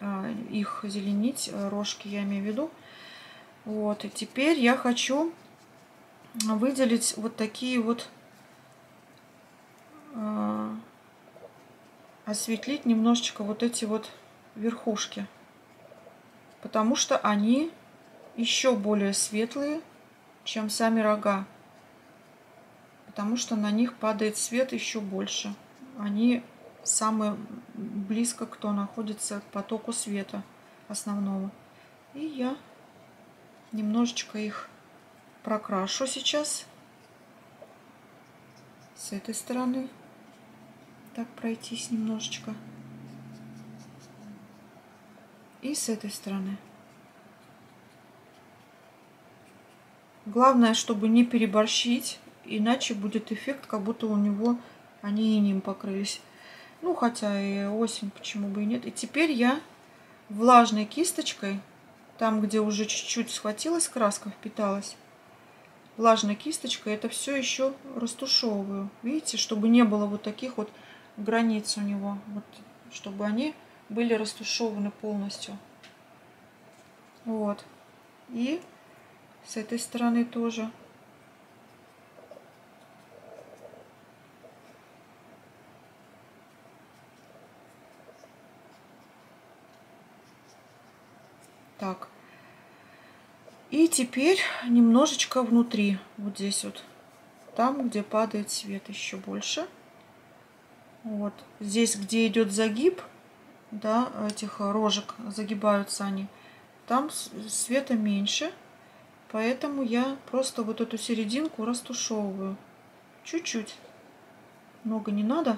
А, их зеленить, рожки я имею в виду. Вот, и теперь я хочу выделить вот такие вот, э, осветлить немножечко вот эти вот верхушки. Потому что они еще более светлые, чем сами рога. Потому что на них падает свет еще больше. Они самые близко, кто находится к потоку света основного. И я немножечко их прокрашу сейчас. С этой стороны. Так пройтись немножечко. И с этой стороны. Главное, чтобы не переборщить, иначе будет эффект, как будто у него они и ним покрылись. Ну, хотя и осень, почему бы и нет. И теперь я влажной кисточкой, там, где уже чуть-чуть схватилась краска, впиталась, влажной кисточкой это все еще растушевываю. Видите, чтобы не было вот таких вот границ у него. Вот, чтобы они были растушеваны полностью. Вот. И с этой стороны тоже. Так. И теперь немножечко внутри, вот здесь вот, там, где падает свет еще больше. Вот здесь, где идет загиб, да, этих рожек, загибаются они, там света меньше. Поэтому я просто вот эту серединку растушевываю. Чуть-чуть. Много не надо.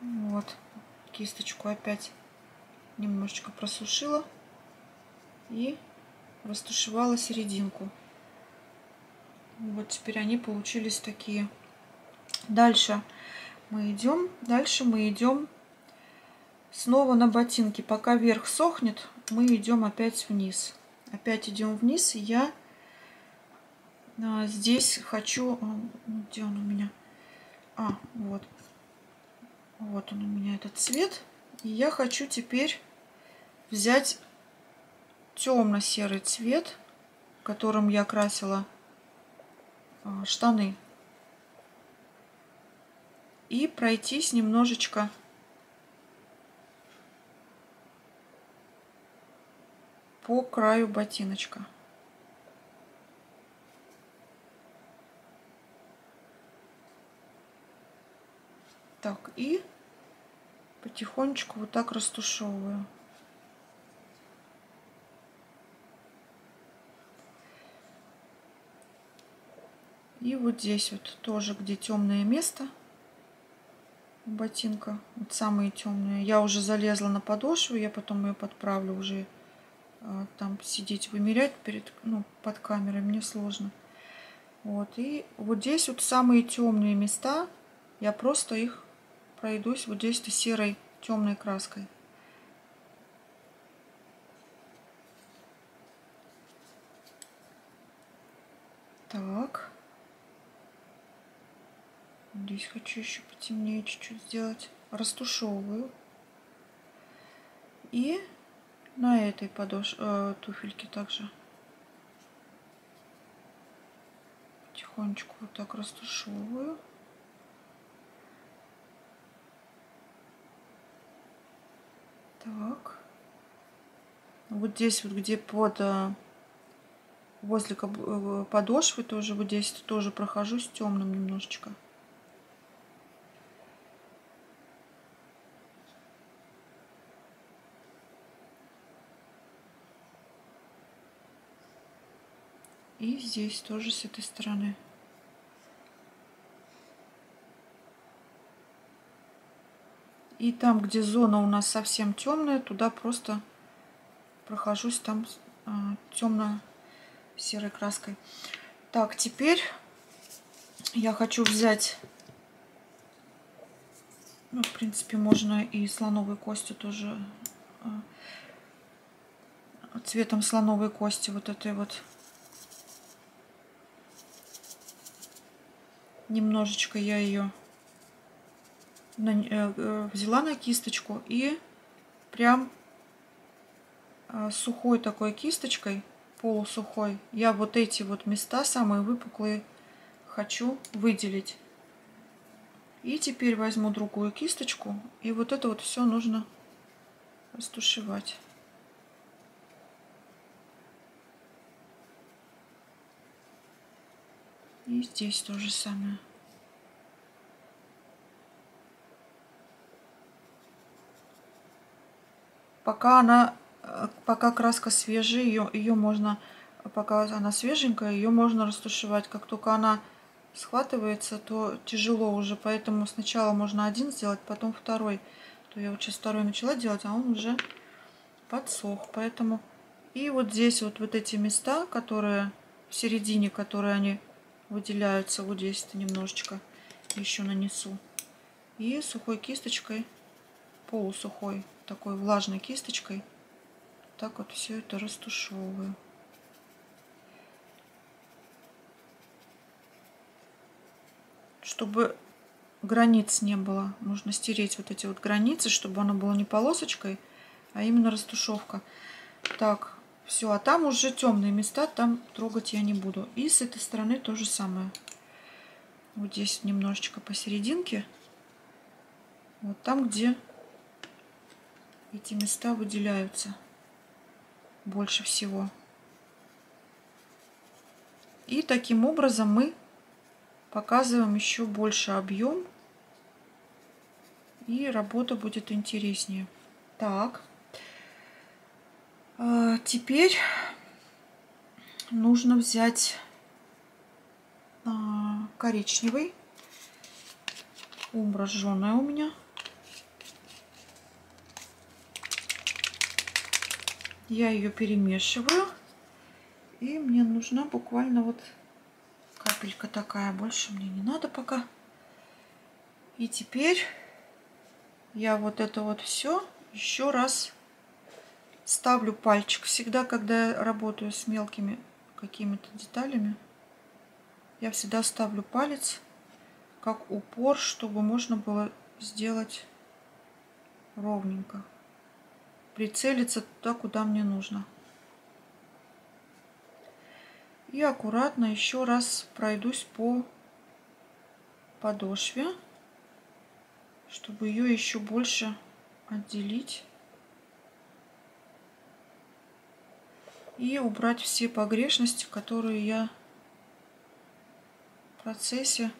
Вот. Кисточку опять немножечко просушила. И растушевала серединку. Вот теперь они получились такие. Дальше мы идем. Дальше мы идем Снова на ботинки. Пока верх сохнет, мы идем опять вниз. Опять идем вниз. Я а, здесь хочу... А, где он у меня? А, вот. Вот он у меня этот цвет. И я хочу теперь взять темно-серый цвет, которым я красила штаны. И пройтись немножечко по краю ботиночка. Так, и потихонечку вот так растушевываю. И вот здесь вот тоже, где темное место ботинка, вот самые темные. Я уже залезла на подошву, я потом ее подправлю уже а, там сидеть, вымерять перед, ну, под камерой, мне сложно. Вот, и вот здесь вот самые темные места, я просто их пройдусь вот здесь-то серой темной краской. Так. Здесь хочу еще потемнее чуть-чуть сделать. Растушевываю. И на этой подош... э, туфельке также. Потихонечку вот так растушевываю. Так. Вот здесь вот, где под э, возле э, подошвы тоже вот здесь тоже прохожусь темным немножечко. И здесь тоже с этой стороны. И там, где зона у нас совсем темная, туда просто прохожусь там а, темно-серой краской. Так, теперь я хочу взять, ну, в принципе, можно и слоновой костью тоже, а, цветом слоновой кости вот этой вот немножечко я ее э, э, взяла на кисточку и прям э, сухой такой кисточкой, полусухой, я вот эти вот места, самые выпуклые, хочу выделить. И теперь возьму другую кисточку, и вот это вот все нужно растушевать. И здесь то же самое. пока она, э, пока краска свежая, ее, можно, пока она свеженькая, ее можно растушевать. Как только она схватывается, то тяжело уже, поэтому сначала можно один сделать, потом второй. То я вот сейчас второй начала делать, а он уже подсох, поэтому... И вот здесь вот, вот эти места, которые в середине, которые они выделяются, вот здесь -то немножечко еще нанесу. И сухой кисточкой, полусухой, такой влажной кисточкой, так вот все это растушевываю. Чтобы границ не было, нужно стереть вот эти вот границы, чтобы оно было не полосочкой, а именно растушевка. Так, все, а там уже темные места, там трогать я не буду. И с этой стороны то же самое. Вот здесь немножечко посерединке. Вот там, где эти места выделяются больше всего. И таким образом мы показываем еще больше объем. И работа будет интереснее. Так. А, теперь нужно взять а, коричневый. Умбра жженая у меня. Я ее перемешиваю. И мне нужна буквально вот капелька такая. Больше мне не надо пока. И теперь я вот это вот все еще раз ставлю пальчик. Всегда, когда я работаю с мелкими какими-то деталями, я всегда ставлю палец как упор, чтобы можно было сделать ровненько. Прицелиться туда, куда мне нужно. И аккуратно еще раз пройдусь по подошве, чтобы ее еще больше отделить. И убрать все погрешности, которые я в процессе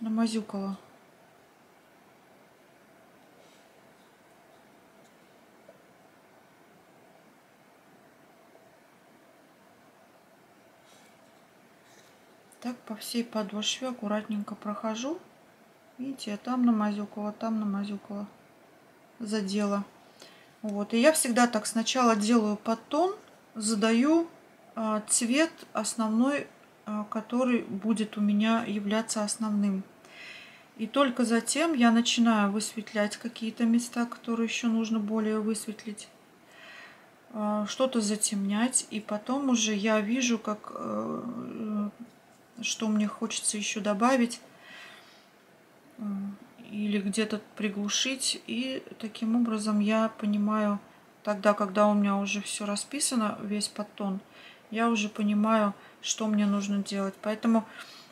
намазюкала. Так по всей подошве аккуратненько прохожу. Видите, я там намазюкала, там намазюкала, задела. Вот, и я всегда так сначала делаю подтон, задаю а, цвет основной, а, который будет у меня являться основным. И только затем я начинаю высветлять какие-то места, которые еще нужно более высветлить. А, что-то затемнять. И потом уже я вижу, как, э, что мне хочется еще добавить. Или где-то приглушить. И таким образом я понимаю, Тогда, когда у меня уже все расписано, весь подтон, я уже понимаю, что мне нужно делать. Поэтому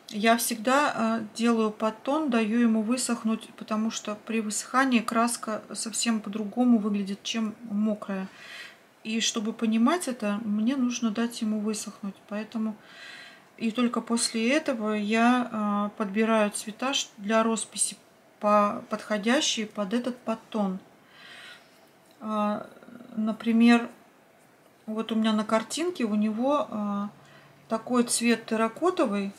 я всегда э, делаю подтон, даю ему высохнуть, потому что при высыхании краска совсем по-другому выглядит, чем мокрая. И чтобы понимать это, мне нужно дать ему высохнуть. Поэтому и только после этого я э, подбираю цвета для росписи подходящие под этот подтон. А, например, вот у меня на картинке у него а, такой цвет терракотовый,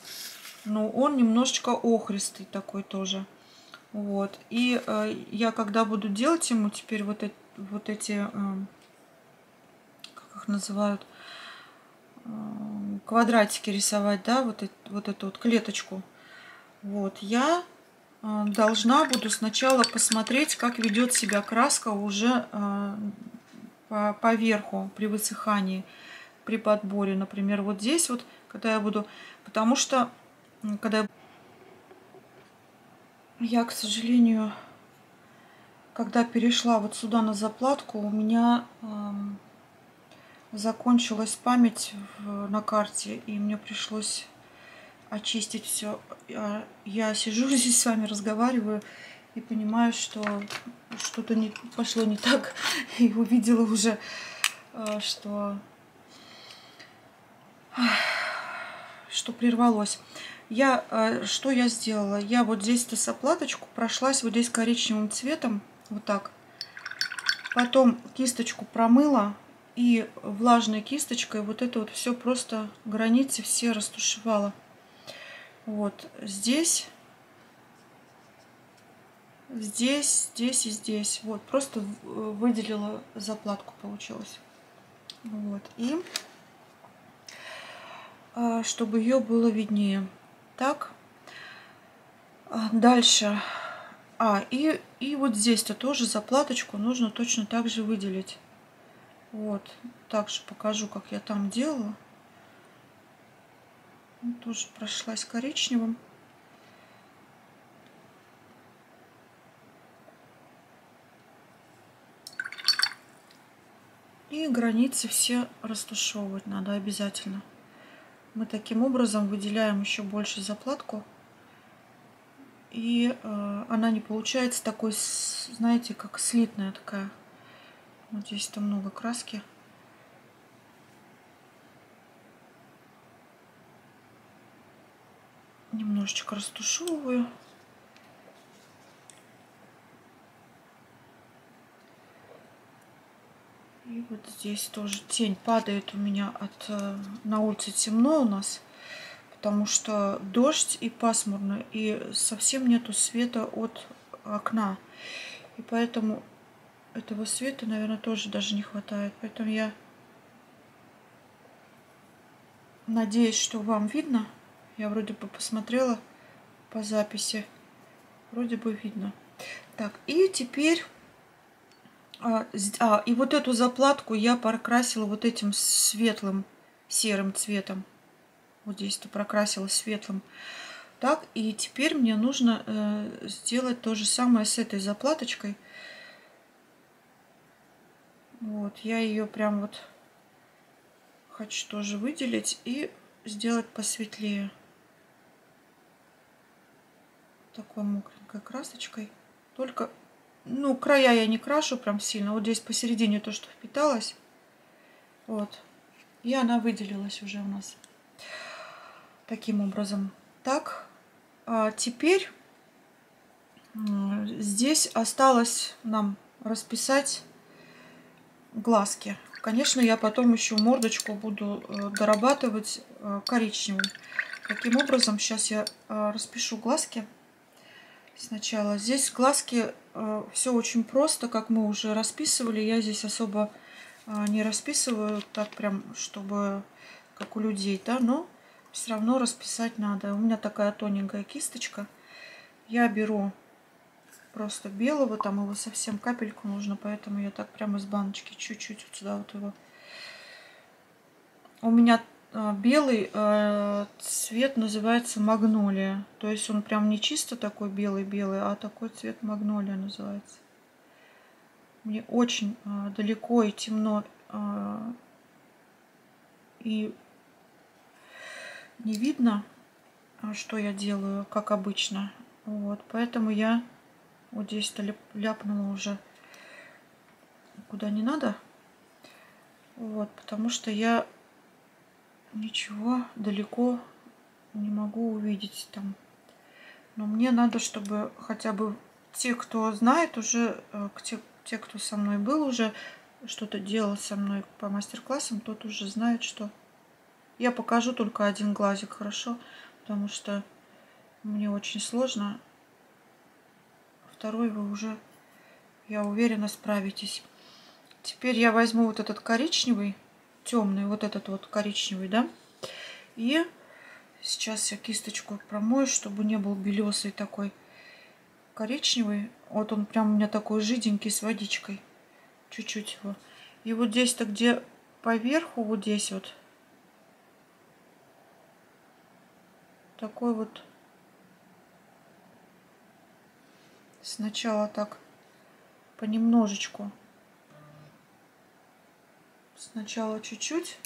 но он немножечко охристый такой тоже. Вот. И э, я когда буду делать ему теперь вот, э, вот эти, э, как их называют, квадратики рисовать, да, вот, э, вот эту вот клеточку, вот, я должна буду сначала посмотреть, как ведет себя краска уже по, по верху при высыхании, при подборе. Например, вот здесь вот, когда я буду... Потому что, когда я, к сожалению, когда перешла вот сюда на заплатку, у меня э, закончилась память в, на карте, и мне пришлось очистить все. Я, я сижу (laughs) здесь с вами, разговариваю, и понимаю, что что-то не пошло не так, (laughs) и увидела уже, э, что (sighs) что прервалось. Я, э, что я сделала? Я вот здесь-то с оплаточку прошлась вот здесь коричневым цветом, вот так. Потом кисточку промыла и влажной кисточкой вот это вот все просто границы все растушевала. Вот здесь, здесь, здесь и здесь. Вот просто выделила заплатку получилось. Вот и а, чтобы ее было виднее. Так. А, дальше. А, и, и вот здесь-то тоже заплаточку нужно точно так же выделить. Вот. Также покажу, как я там делала. Тоже прошлась коричневым. И границы все растушевывать надо обязательно. Мы таким образом выделяем еще больше заплатку. И э, она не получается такой, знаете, как слитная такая. Вот здесь там много краски. Немножечко растушевываю. Вот здесь тоже тень падает у меня от... Э, на улице темно у нас, потому что дождь и пасмурно, и совсем нету света от окна. И поэтому этого света, наверное, тоже даже не хватает. Поэтому я надеюсь, что вам видно. Я вроде бы посмотрела по записи. Вроде бы видно. Так, и теперь а, а, и вот эту заплатку я прокрасила вот этим светлым серым цветом. Вот здесь-то прокрасила светлым. Так, и теперь мне нужно э, сделать то же самое с этой заплаточкой. Вот, я ее прям вот хочу тоже выделить и сделать посветлее. Такой мокренькой красочкой. Только ну, края я не крашу прям сильно. Вот здесь посередине то, что впиталось. Вот. И она выделилась уже у нас. Таким образом. Так. А теперь здесь осталось нам расписать глазки. Конечно, я потом еще мордочку буду э, дорабатывать э, коричневым. Каким образом? Сейчас я э, распишу глазки сначала. Здесь глазки э, все очень просто, как мы уже расписывали. Я здесь особо э, не расписываю так прям, чтобы как у людей, да, но все равно расписать надо. У меня такая тоненькая кисточка. Я беру просто белого, там его совсем капельку нужно, поэтому я так прямо из баночки чуть-чуть вот сюда вот его. У меня белый э, цвет называется магнолия. То есть он прям не чисто такой белый-белый, а такой цвет магнолия называется. Мне очень э, далеко и темно э, и не видно, что я делаю, как обычно. Вот, поэтому я вот здесь-то ляпнула уже куда не надо. Вот, потому что я ничего далеко не могу увидеть там. Но мне надо, чтобы хотя бы те, кто знает уже, э, те, те кто со мной был уже, что-то делал со мной по мастер-классам, тот уже знает, что я покажу только один глазик, хорошо? Потому что мне очень сложно. Второй вы уже, я уверена, справитесь. Теперь я возьму вот этот коричневый темный, вот этот вот коричневый, да. И сейчас я кисточку промою, чтобы не был белесый такой коричневый. Вот он прям у меня такой жиденький с водичкой. Чуть-чуть его. И вот здесь-то, где поверху, вот здесь вот, такой вот сначала так понемножечку Сначала чуть-чуть.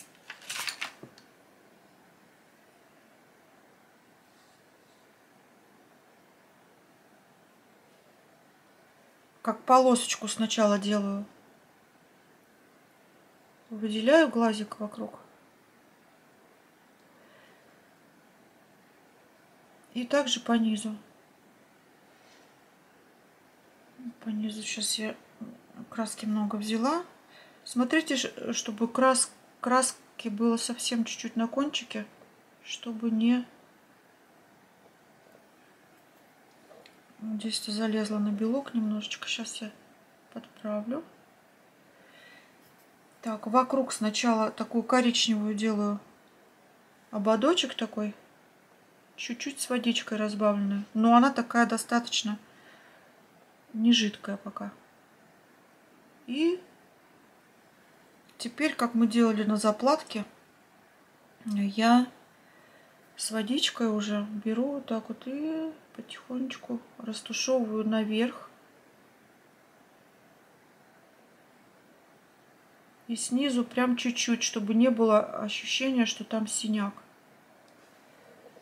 Как полосочку сначала делаю. Выделяю глазик вокруг. И также по низу. По низу сейчас я краски много взяла. Смотрите, чтобы крас, краски было совсем чуть-чуть на кончике, чтобы не... Здесь залезла на белок немножечко. Сейчас я подправлю. Так, вокруг сначала такую коричневую делаю ободочек такой. Чуть-чуть с водичкой разбавленной. Но она такая достаточно не жидкая пока. И теперь, как мы делали на заплатке, я с водичкой уже беру вот так вот и потихонечку растушевываю наверх. И снизу прям чуть-чуть, чтобы не было ощущения, что там синяк.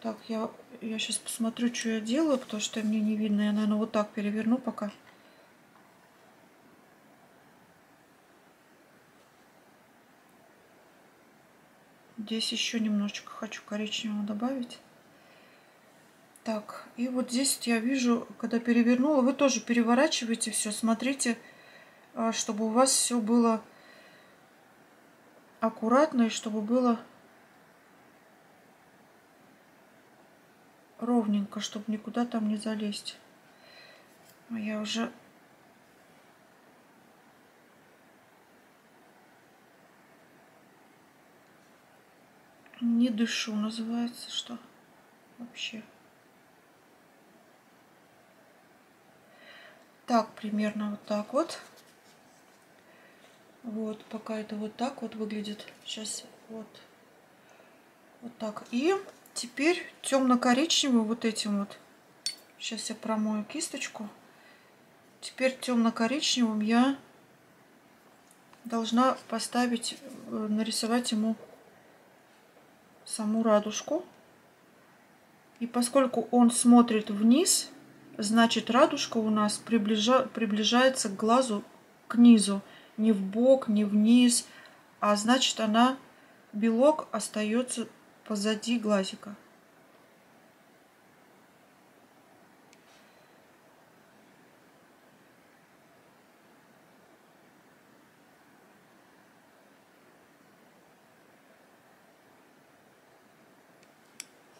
Так, я, я сейчас посмотрю, что я делаю, потому что мне не видно. Я, наверное, вот так переверну пока. Здесь еще немножечко хочу коричневого добавить. Так, и вот здесь я вижу, когда перевернула, вы тоже переворачиваете все, смотрите, а, чтобы у вас все было аккуратно и чтобы было ровненько, чтобы никуда там не залезть. Я уже не дышу, называется что вообще. Так, примерно вот так вот. Вот, пока это вот так вот выглядит. Сейчас вот, вот так. И Теперь темно-коричневый вот этим вот. Сейчас я промою кисточку. Теперь темно-коричневым я должна поставить, э, нарисовать ему саму радужку. И поскольку он смотрит вниз, значит радужка у нас приближа, приближается к глазу, к низу. Не в бок, не вниз, а значит она, белок остается позади глазика.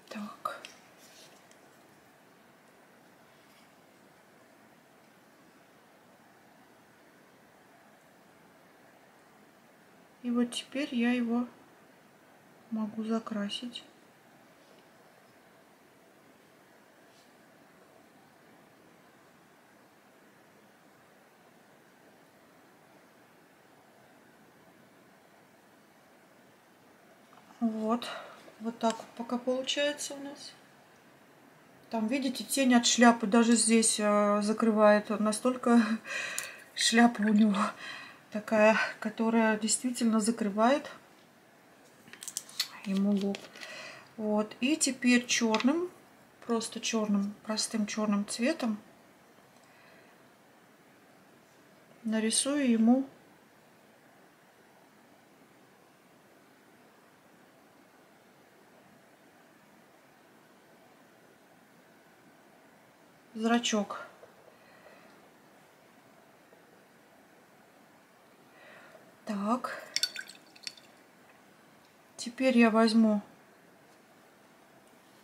Так. И вот теперь я его могу закрасить. Вот, вот так пока получается у нас. Там, видите, тень от шляпы даже здесь э, закрывает. Настолько (laughs) шляпа у него такая, которая действительно закрывает ему лоб. Вот. И теперь черным, просто черным, простым черным цветом нарисую ему зрачок. Так. Теперь я возьму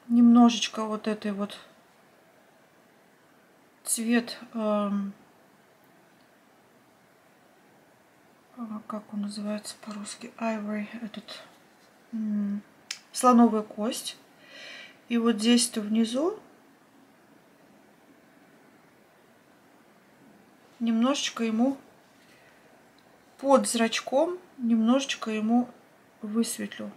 немножечко вот этой вот цвет, эм, а, как он называется по-русски, ivory, этот слоновая кость. И вот здесь-то внизу немножечко ему под зрачком, немножечко ему высветлю.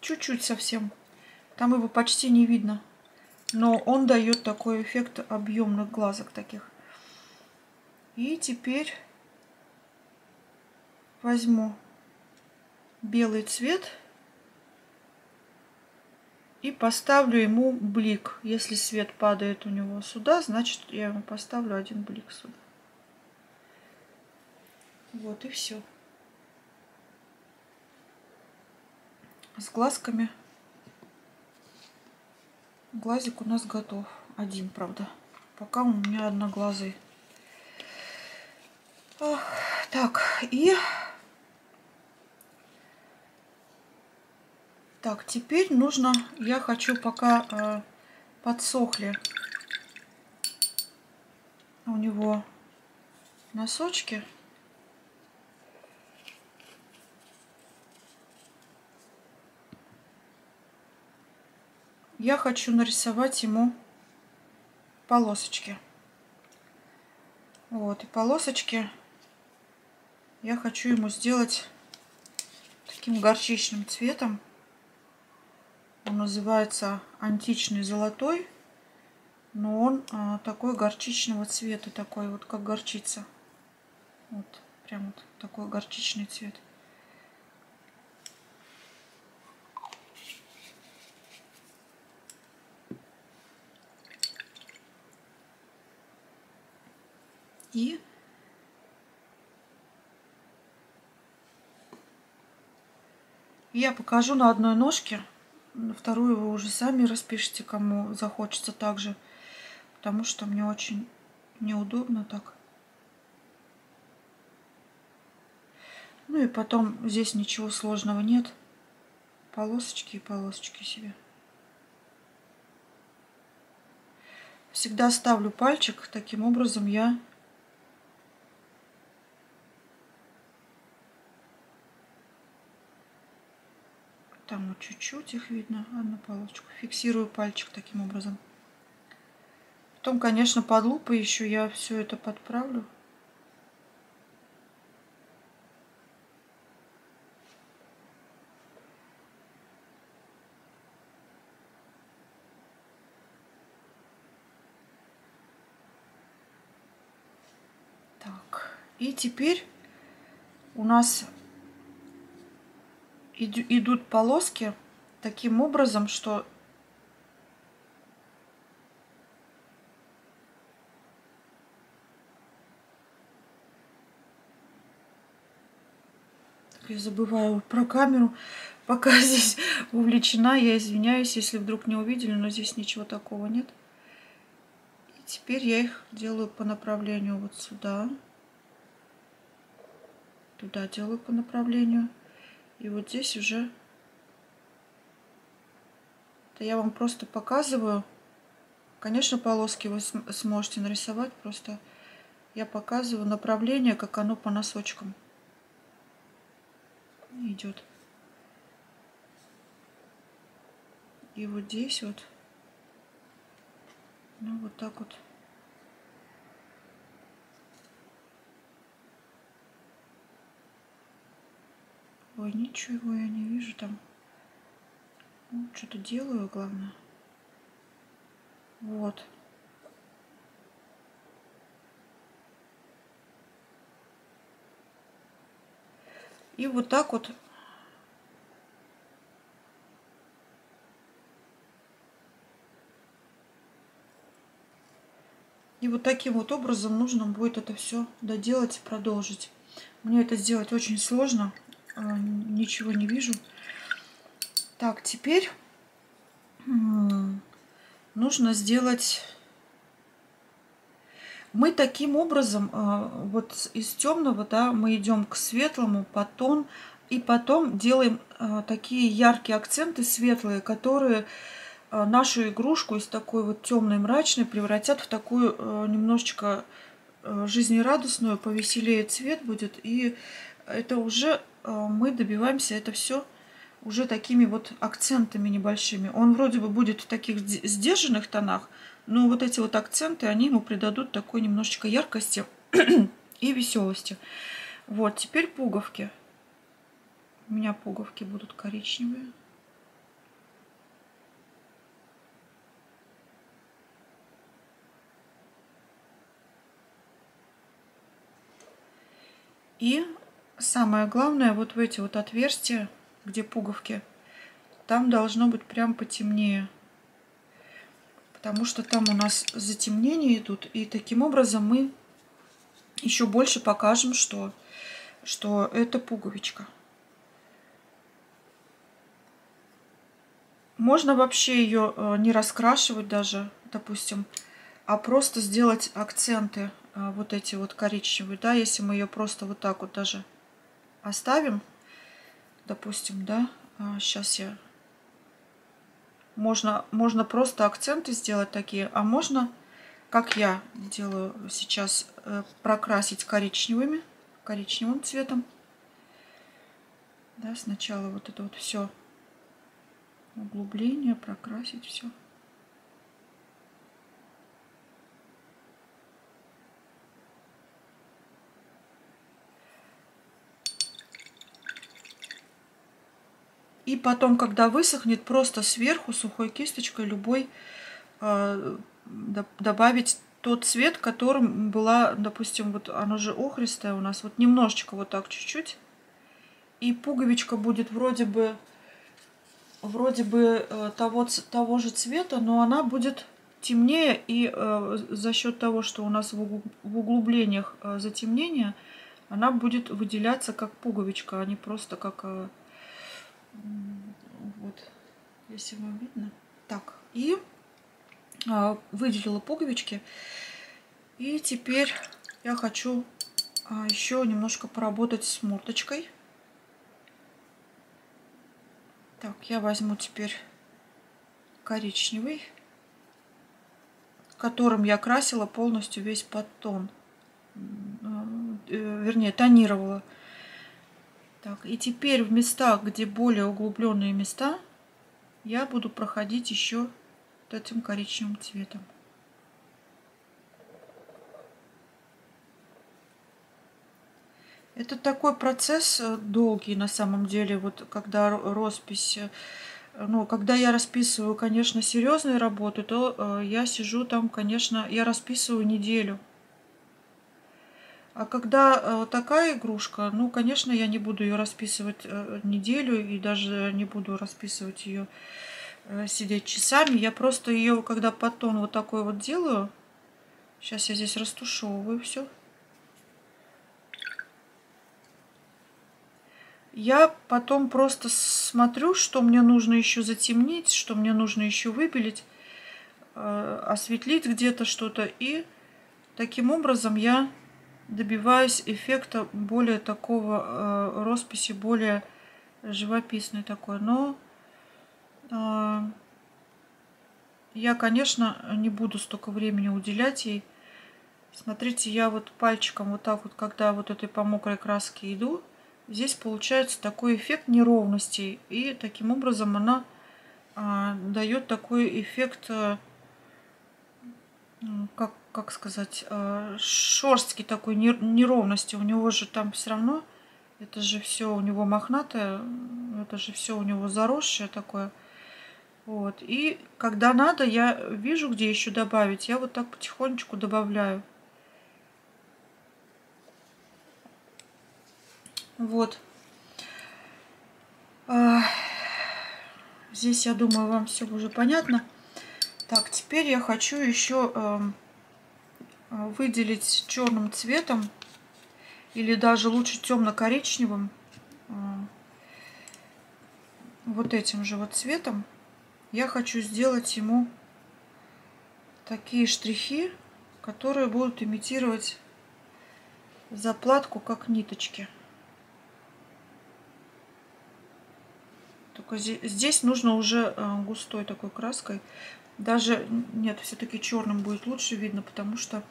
Чуть-чуть совсем. Там его почти не видно. Но он дает такой эффект объемных глазок таких. И теперь возьму белый цвет и поставлю ему блик. Если свет падает у него сюда, значит я ему поставлю один блик сюда. Вот и все. С глазками глазик у нас готов. один, правда. Пока у меня одноглазый. Так, и... Так, теперь нужно... Я хочу пока э, подсохли у него носочки. Я хочу нарисовать ему полосочки. Вот, и полосочки я хочу ему сделать таким горчичным цветом. Он называется античный золотой, но он а, такой горчичного цвета, такой вот как горчица. Вот, прям вот такой горчичный цвет. И я покажу на одной ножке. Вторую вы уже сами распишите, кому захочется также. Потому что мне очень неудобно так. Ну и потом здесь ничего сложного нет. Полосочки и полосочки себе. Всегда ставлю пальчик. Таким образом я Там вот чуть-чуть их видно, одну полосочку. Фиксирую пальчик таким образом. Потом, конечно, под лупой еще я все это подправлю. Так, и теперь у нас идут полоски таким образом, что я забываю про камеру. Пока (laughs) здесь увлечена, я извиняюсь, если вдруг не увидели, но здесь ничего такого нет. И теперь я их делаю по направлению вот сюда. Туда делаю по направлению. И вот здесь уже это я вам просто показываю. Конечно, полоски вы сможете нарисовать, просто я показываю направление, как оно по носочкам идет. И вот здесь вот, ну вот так вот. Ой, ничего я не вижу там. Ну, Что-то делаю, главное. Вот. И вот так вот И вот таким вот образом нужно будет это все доделать и продолжить. Мне это сделать очень сложно. А, ничего не вижу. Так, теперь нужно сделать... Мы таким образом, а, вот из темного, да, мы идем к светлому, потом, и потом делаем а, такие яркие акценты светлые, которые нашу игрушку из такой вот темной, мрачной превратят в такую немножечко жизнерадостную, повеселее цвет будет. И это уже мы добиваемся это все уже такими вот акцентами небольшими. Он вроде бы будет в таких сдержанных тонах, но вот эти вот акценты, они ему придадут такой немножечко яркости (clears throat) и веселости. Вот, теперь пуговки. У меня пуговки будут коричневые. И самое главное, вот в эти вот отверстия, где пуговки, там должно быть прям потемнее. Потому что там у нас затемнения идут. И таким образом мы еще больше покажем, что, что это пуговичка. Можно вообще ее э, не раскрашивать даже. допустим, а просто сделать акценты а, вот эти вот коричневые, да, если мы ее просто вот так вот даже оставим, допустим, да, а, сейчас я, можно, можно просто акценты сделать такие, а можно, как я делаю сейчас, э, прокрасить коричневыми, коричневым цветом. Да, сначала вот это вот все углубление, прокрасить все. И потом, когда высохнет, просто сверху сухой кисточкой любой э, добавить тот цвет, которым была, допустим, вот оно же охристое у нас, вот немножечко вот так чуть-чуть. И пуговичка будет вроде бы вроде бы э, того, того же цвета, но она будет темнее. И э, за счет того, что у нас в углублениях э, затемнение, она будет выделяться как пуговичка, а не просто как... Э, вот, если вам видно. Так, и э, выделила пуговички. И теперь я хочу э, еще немножко поработать с мордочкой. Так, я возьму теперь коричневый, которым я красила полностью весь подтон. Э, вернее, тонировала. Так, и теперь в местах, где более углубленные места, я буду проходить еще вот этим коричневым цветом. Это такой процесс э, долгий на самом деле, вот когда роспись, э, ну, когда я расписываю, конечно, серьезные работы, то э, я сижу там, конечно, я расписываю неделю. А когда э, такая игрушка, ну, конечно, я не буду ее расписывать э, неделю и даже не буду расписывать ее э, сидеть часами. Я просто ее, когда подтон вот такой вот делаю, сейчас я здесь растушевываю все. Я потом просто смотрю, что мне нужно еще затемнить, что мне нужно еще выпилить, э, осветлить где-то что-то. И таким образом я добиваюсь эффекта более такого э, росписи, более живописной такой. Но э, я, конечно, не буду столько времени уделять ей. Смотрите, я вот пальчиком вот так вот, когда вот этой по мокрой краске иду, здесь получается такой эффект неровностей. И таким образом она а, дает такой эффект, а, как, как сказать, а, шерстки такой неровности. У него же там все равно, это же все у него мохнатое, это же все у него заросшее такое. Вот. И когда надо, я вижу, где еще добавить, я вот так потихонечку добавляю. Вот. Здесь, я думаю, вам все уже понятно. Так, теперь я хочу еще эм, выделить черным цветом или даже лучше темно-коричневым э, вот этим же вот цветом я хочу сделать ему такие штрихи, которые будут имитировать заплатку как ниточки. Только здесь нужно уже э, густой такой краской. Даже, нет, все-таки черным будет лучше видно, потому что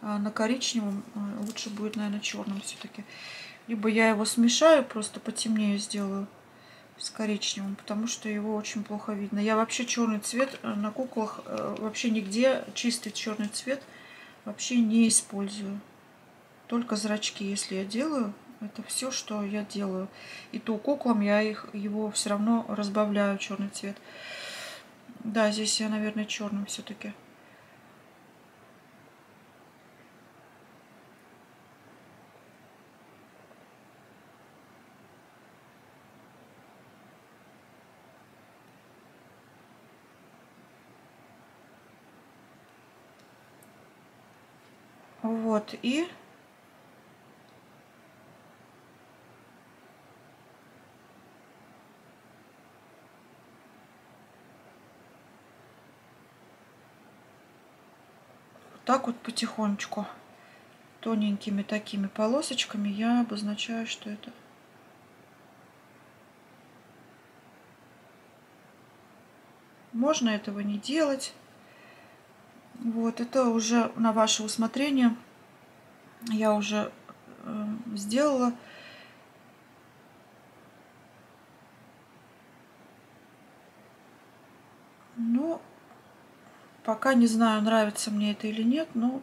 э, на коричневом э, лучше будет, наверное, черным все-таки. Либо я его смешаю, просто потемнее сделаю с коричневым, потому что его очень плохо видно. Я вообще черный цвет на куклах вообще нигде чистый черный цвет вообще не использую. Только зрачки, если я делаю, это все, что я делаю. И то куклам я их, его все равно разбавляю черный цвет. Да, здесь я, наверное, черным все-таки. Вот, и так вот потихонечку тоненькими такими полосочками я обозначаю, что это Можно этого не делать. Вот, это уже на ваше усмотрение. Я уже э, сделала. Ну, пока не знаю, нравится мне это или нет, но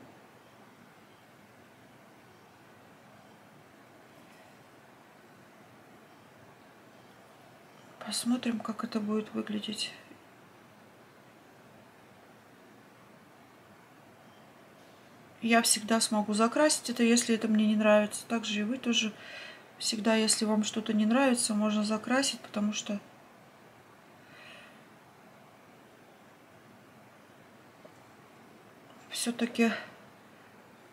посмотрим, как это будет выглядеть. я всегда смогу закрасить это, если это мне не нравится. Также и вы тоже всегда, если вам что-то не нравится, можно закрасить, потому что все-таки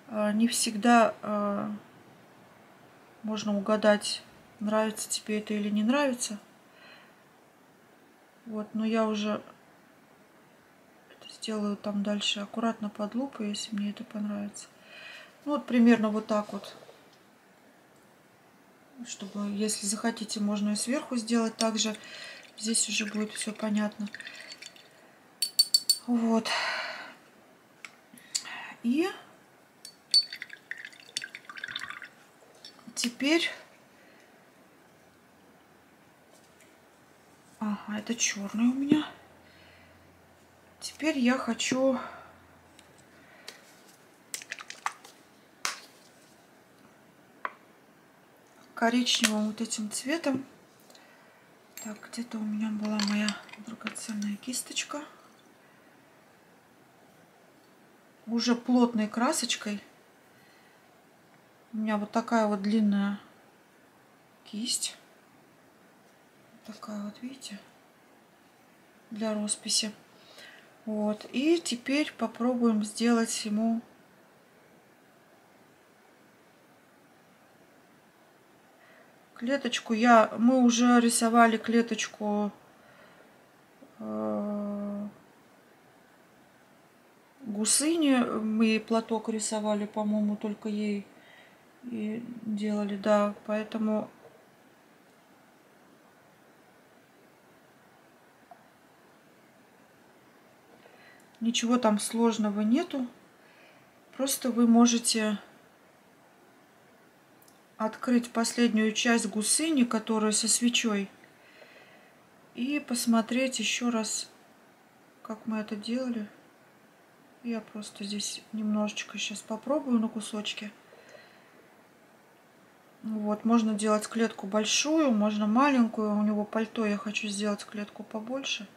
а, не всегда а, можно угадать, нравится тебе это или не нравится. Вот, но я уже сделаю там дальше аккуратно под лупой, если мне это понравится. Ну вот примерно вот так вот. Чтобы, если захотите, можно и сверху сделать также. Здесь уже будет все понятно. Вот. И теперь... Ага, это черный у меня. Теперь я хочу коричневым вот этим цветом. Так, где-то у меня была моя драгоценная кисточка. Уже плотной красочкой. У меня вот такая вот длинная кисть. Такая вот, видите, для росписи. Вот. И теперь попробуем сделать ему клеточку. Я, мы уже рисовали клеточку э, гусыни. Мы платок рисовали, по-моему, только ей и делали, да. Поэтому Ничего там сложного нету. Просто вы можете открыть последнюю часть гусыни, которая со свечой, и посмотреть еще раз, как мы это делали. Я просто здесь немножечко сейчас попробую на кусочки. Вот, можно делать клетку большую, можно маленькую. У него пальто я хочу сделать клетку побольше.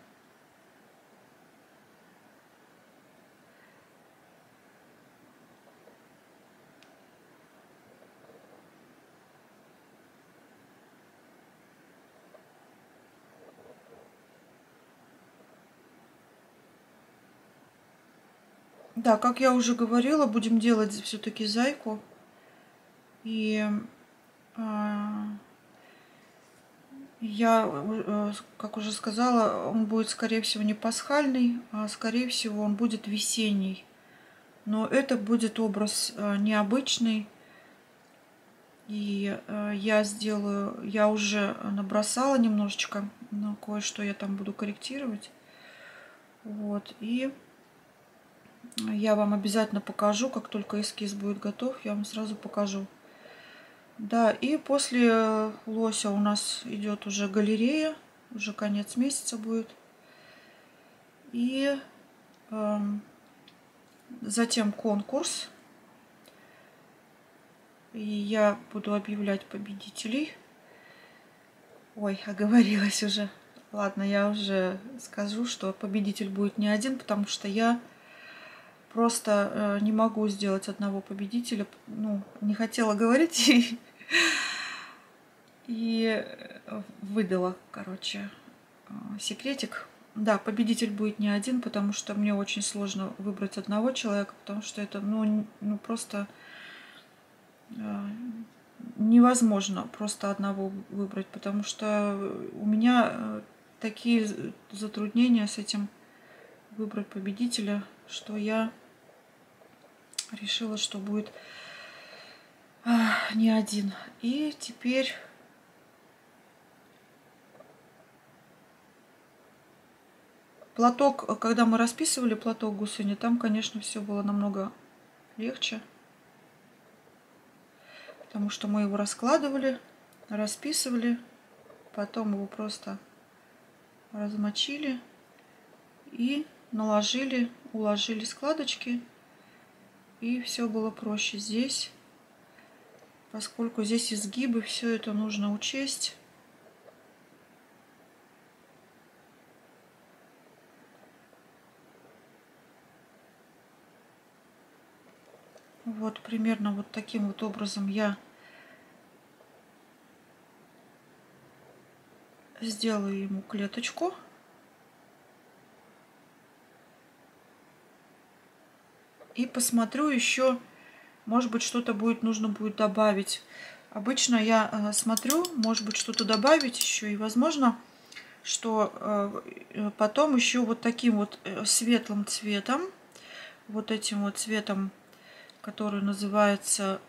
Да, как я уже говорила, будем делать все-таки зайку. И э, я, как уже сказала, он будет, скорее всего, не пасхальный, а, скорее всего, он будет весенний. Но это будет образ э, необычный. И э, я сделаю, я уже набросала немножечко, но кое-что я там буду корректировать. Вот, и я вам обязательно покажу, как только эскиз будет готов, я вам сразу покажу. Да, и после лося у нас идет уже галерея, уже конец месяца будет. И э, затем конкурс. И я буду объявлять победителей. Ой, (laughs) оговорилась уже. Ладно, я уже скажу, что победитель будет не один, потому что я просто э, не могу сделать одного победителя. Ну, не хотела говорить (laughs) и, и выдала, короче, э, секретик. Да, победитель будет не один, потому что мне очень сложно выбрать одного человека, потому что это, ну, ну просто э, невозможно просто одного выбрать, потому что у меня э, такие затруднения с этим выбрать победителя, что я решила, что будет а, не один. И теперь платок, когда мы расписывали платок гусыни, там, конечно, все было намного легче. Потому что мы его раскладывали, расписывали, потом его просто размочили и наложили, уложили складочки. И все было проще здесь, поскольку здесь изгибы, все это нужно учесть. Вот примерно вот таким вот образом я сделаю ему клеточку. И посмотрю еще, может быть, что-то будет нужно будет добавить. Обычно я э, смотрю, может быть, что-то добавить еще. И, возможно, что э, потом еще вот таким вот э, светлым цветом, вот этим вот цветом, который называется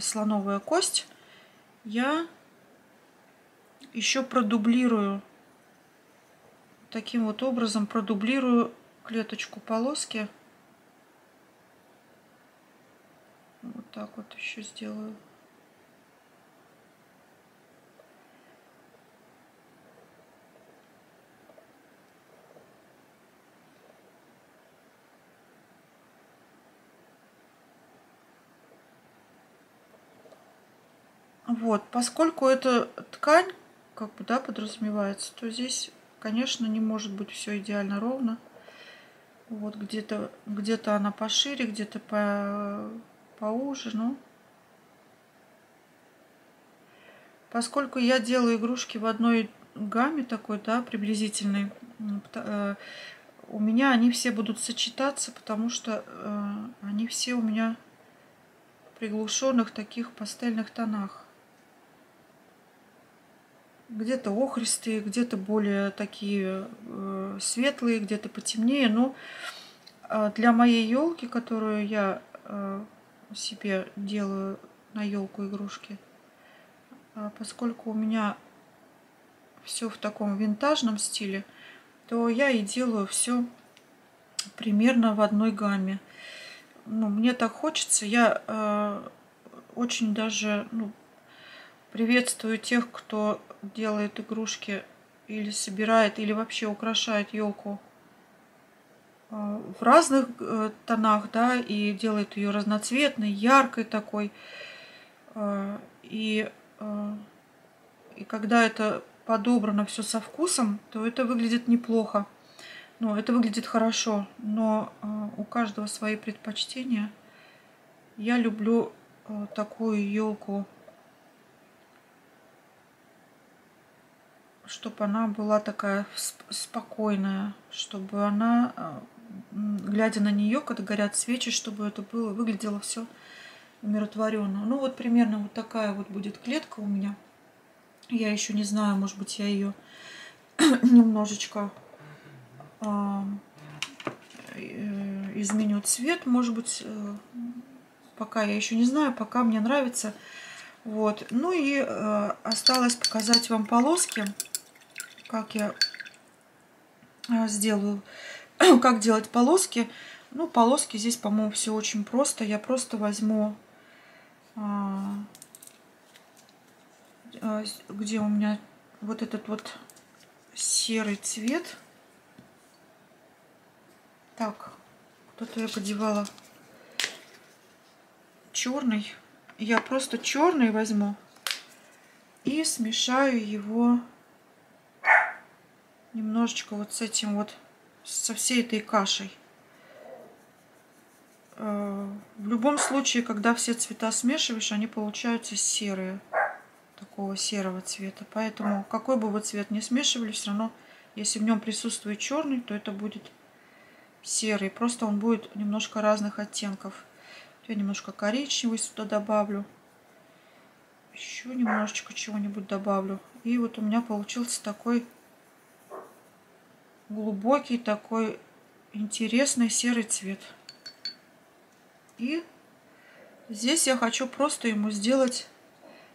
слоновая кость, я еще продублирую таким вот образом продублирую клеточку полоски Вот так вот еще сделаю. Вот, поскольку эта ткань, как бы, да, подразумевается, то здесь, конечно, не может быть все идеально ровно. Вот где-то где, -то, она пошире, где-то по поуже, ну. Поскольку я делаю игрушки в одной гамме такой, да, приблизительной, э, у меня они все будут сочетаться, потому что э, они все у меня приглушенных таких пастельных тонах. Где-то охристые, где-то более такие э, светлые, где-то потемнее. Но для моей елки, которую я себе делаю на елку игрушки. А поскольку у меня все в таком винтажном стиле, то я и делаю все примерно в одной гамме. Ну, мне так хочется. Я э, очень даже ну, приветствую тех, кто делает игрушки или собирает, или вообще украшает елку в разных э, тонах, да, и делает ее разноцветной, яркой такой. Э, и, и когда это подобрано все со вкусом, то это выглядит неплохо. Ну, это выглядит хорошо, но у каждого свои предпочтения. Я люблю такую елку, чтобы она была такая спокойная, чтобы она глядя на нее, когда горят свечи, чтобы это было, выглядело все умиротворенно. Ну вот примерно вот такая вот будет клетка у меня. Я еще не знаю, может быть, я ее (clears throat) немножечко э, изменю цвет, может быть, э, пока я еще не знаю, пока мне нравится. Вот. Ну и э, осталось показать вам полоски, как я э, сделаю (clears throat) как делать полоски. Ну, полоски здесь, по-моему, все очень просто. Я просто возьму, а, а, где у меня вот этот вот серый цвет. Так, кто-то я подевала черный. Я просто черный возьму и смешаю его немножечко вот с этим вот со всей этой кашей. Э, в любом случае, когда все цвета смешиваешь, они получаются серые, такого серого цвета. Поэтому какой бы вы цвет не смешивали, все равно, если в нем присутствует черный, то это будет серый. Просто он будет немножко разных оттенков. Я немножко коричневый сюда добавлю. Еще немножечко чего-нибудь добавлю. И вот у меня получился такой глубокий такой интересный серый цвет. И здесь я хочу просто ему сделать...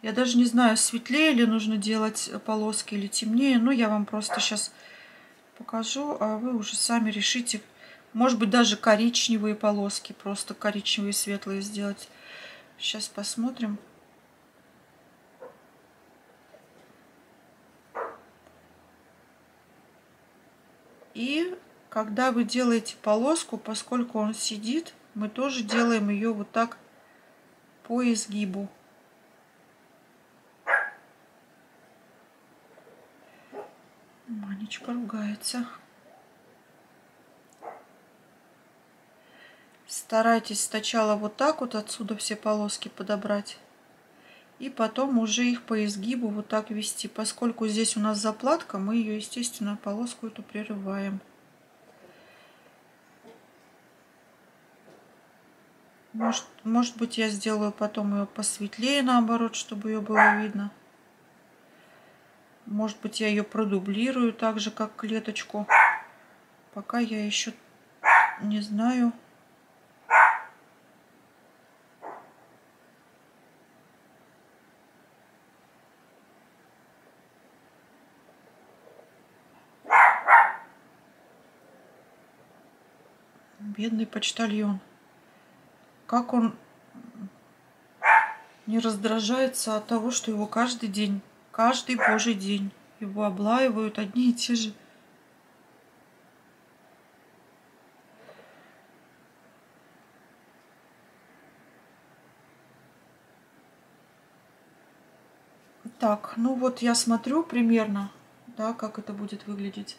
Я даже не знаю, светлее ли нужно делать полоски или темнее. Но я вам просто сейчас покажу, а вы уже сами решите. Может быть, даже коричневые полоски, просто коричневые светлые сделать. Сейчас посмотрим. И когда вы делаете полоску, поскольку он сидит, мы тоже делаем ее вот так по изгибу. Манечка ругается. Старайтесь сначала вот так вот отсюда все полоски подобрать. И потом уже их по изгибу вот так вести. Поскольку здесь у нас заплатка, мы ее, естественно, полоску эту прерываем. Может, может быть, я сделаю потом ее посветлее, наоборот, чтобы ее было видно. Может быть, я ее продублирую так же, как клеточку. Пока я еще не знаю. Бедный почтальон. Как он не раздражается от того, что его каждый день, каждый божий день его облаивают одни и те же. Так, ну вот я смотрю примерно, да, как это будет выглядеть.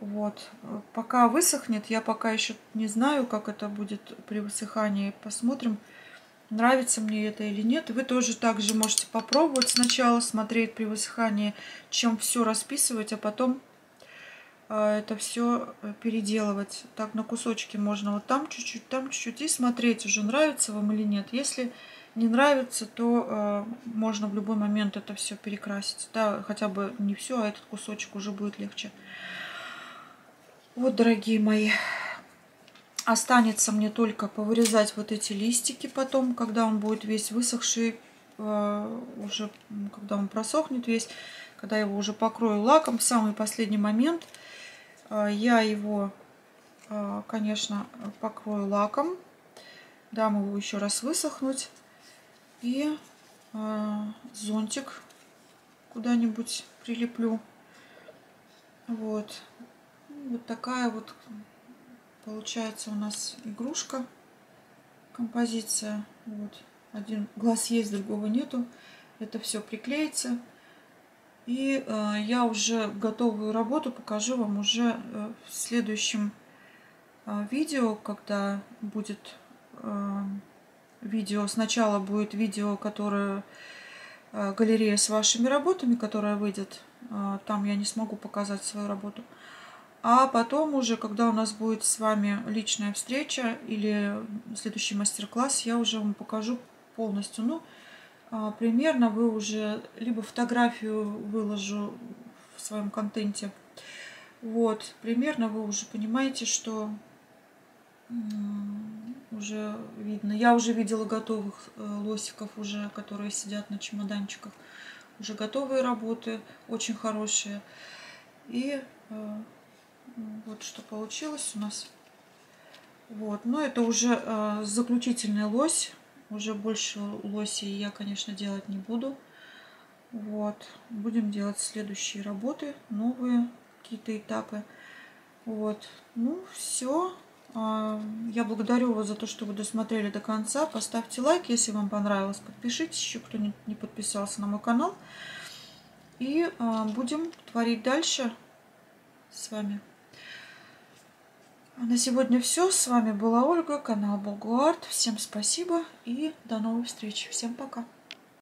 Вот. Пока высохнет, я пока еще не знаю, как это будет при высыхании. Посмотрим, нравится мне это или нет. Вы тоже также можете попробовать сначала смотреть при высыхании, чем все расписывать, а потом а, это все переделывать. Так, на кусочки можно вот там чуть-чуть, там чуть-чуть и смотреть, уже нравится вам или нет. Если не нравится, то э, можно в любой момент это все перекрасить. Да, хотя бы не все, а этот кусочек уже будет легче. Вот, дорогие мои, останется мне только повырезать вот эти листики потом, когда он будет весь высохший, э, уже когда он просохнет весь, когда я его уже покрою лаком. В самый последний момент э, я его, э, конечно, покрою лаком, дам его еще раз высохнуть и зонтик куда-нибудь прилеплю. Вот. Вот такая вот получается у нас игрушка, композиция. Вот. Один глаз есть, другого нету. Это все приклеится. И э, я уже готовую работу покажу вам уже э, в следующем э, видео, когда будет э, видео. Сначала будет видео, которое э, галерея с вашими работами, которая выйдет. Э, там я не смогу показать свою работу. А потом уже, когда у нас будет с вами личная встреча или следующий мастер-класс, я уже вам покажу полностью. Ну, а, примерно вы уже либо фотографию выложу в своем контенте. Вот, примерно вы уже понимаете, что уже видно. Я уже видела готовых э, лосиков уже, которые сидят на чемоданчиках. Уже готовые работы, очень хорошие. И э, вот что получилось у нас. Вот, но это уже э, заключительный лось. Уже больше лосей я, конечно, делать не буду. Вот, будем делать следующие работы, новые какие-то этапы. Вот, ну все. А, я благодарю вас за то, что вы досмотрели до конца. Поставьте лайк, если вам понравилось. Подпишитесь еще, кто не подписался на мой канал. И а, будем творить дальше с вами. А на сегодня все. С вами была Ольга, канал Болгуарт. Всем спасибо и до новых встреч. Всем пока.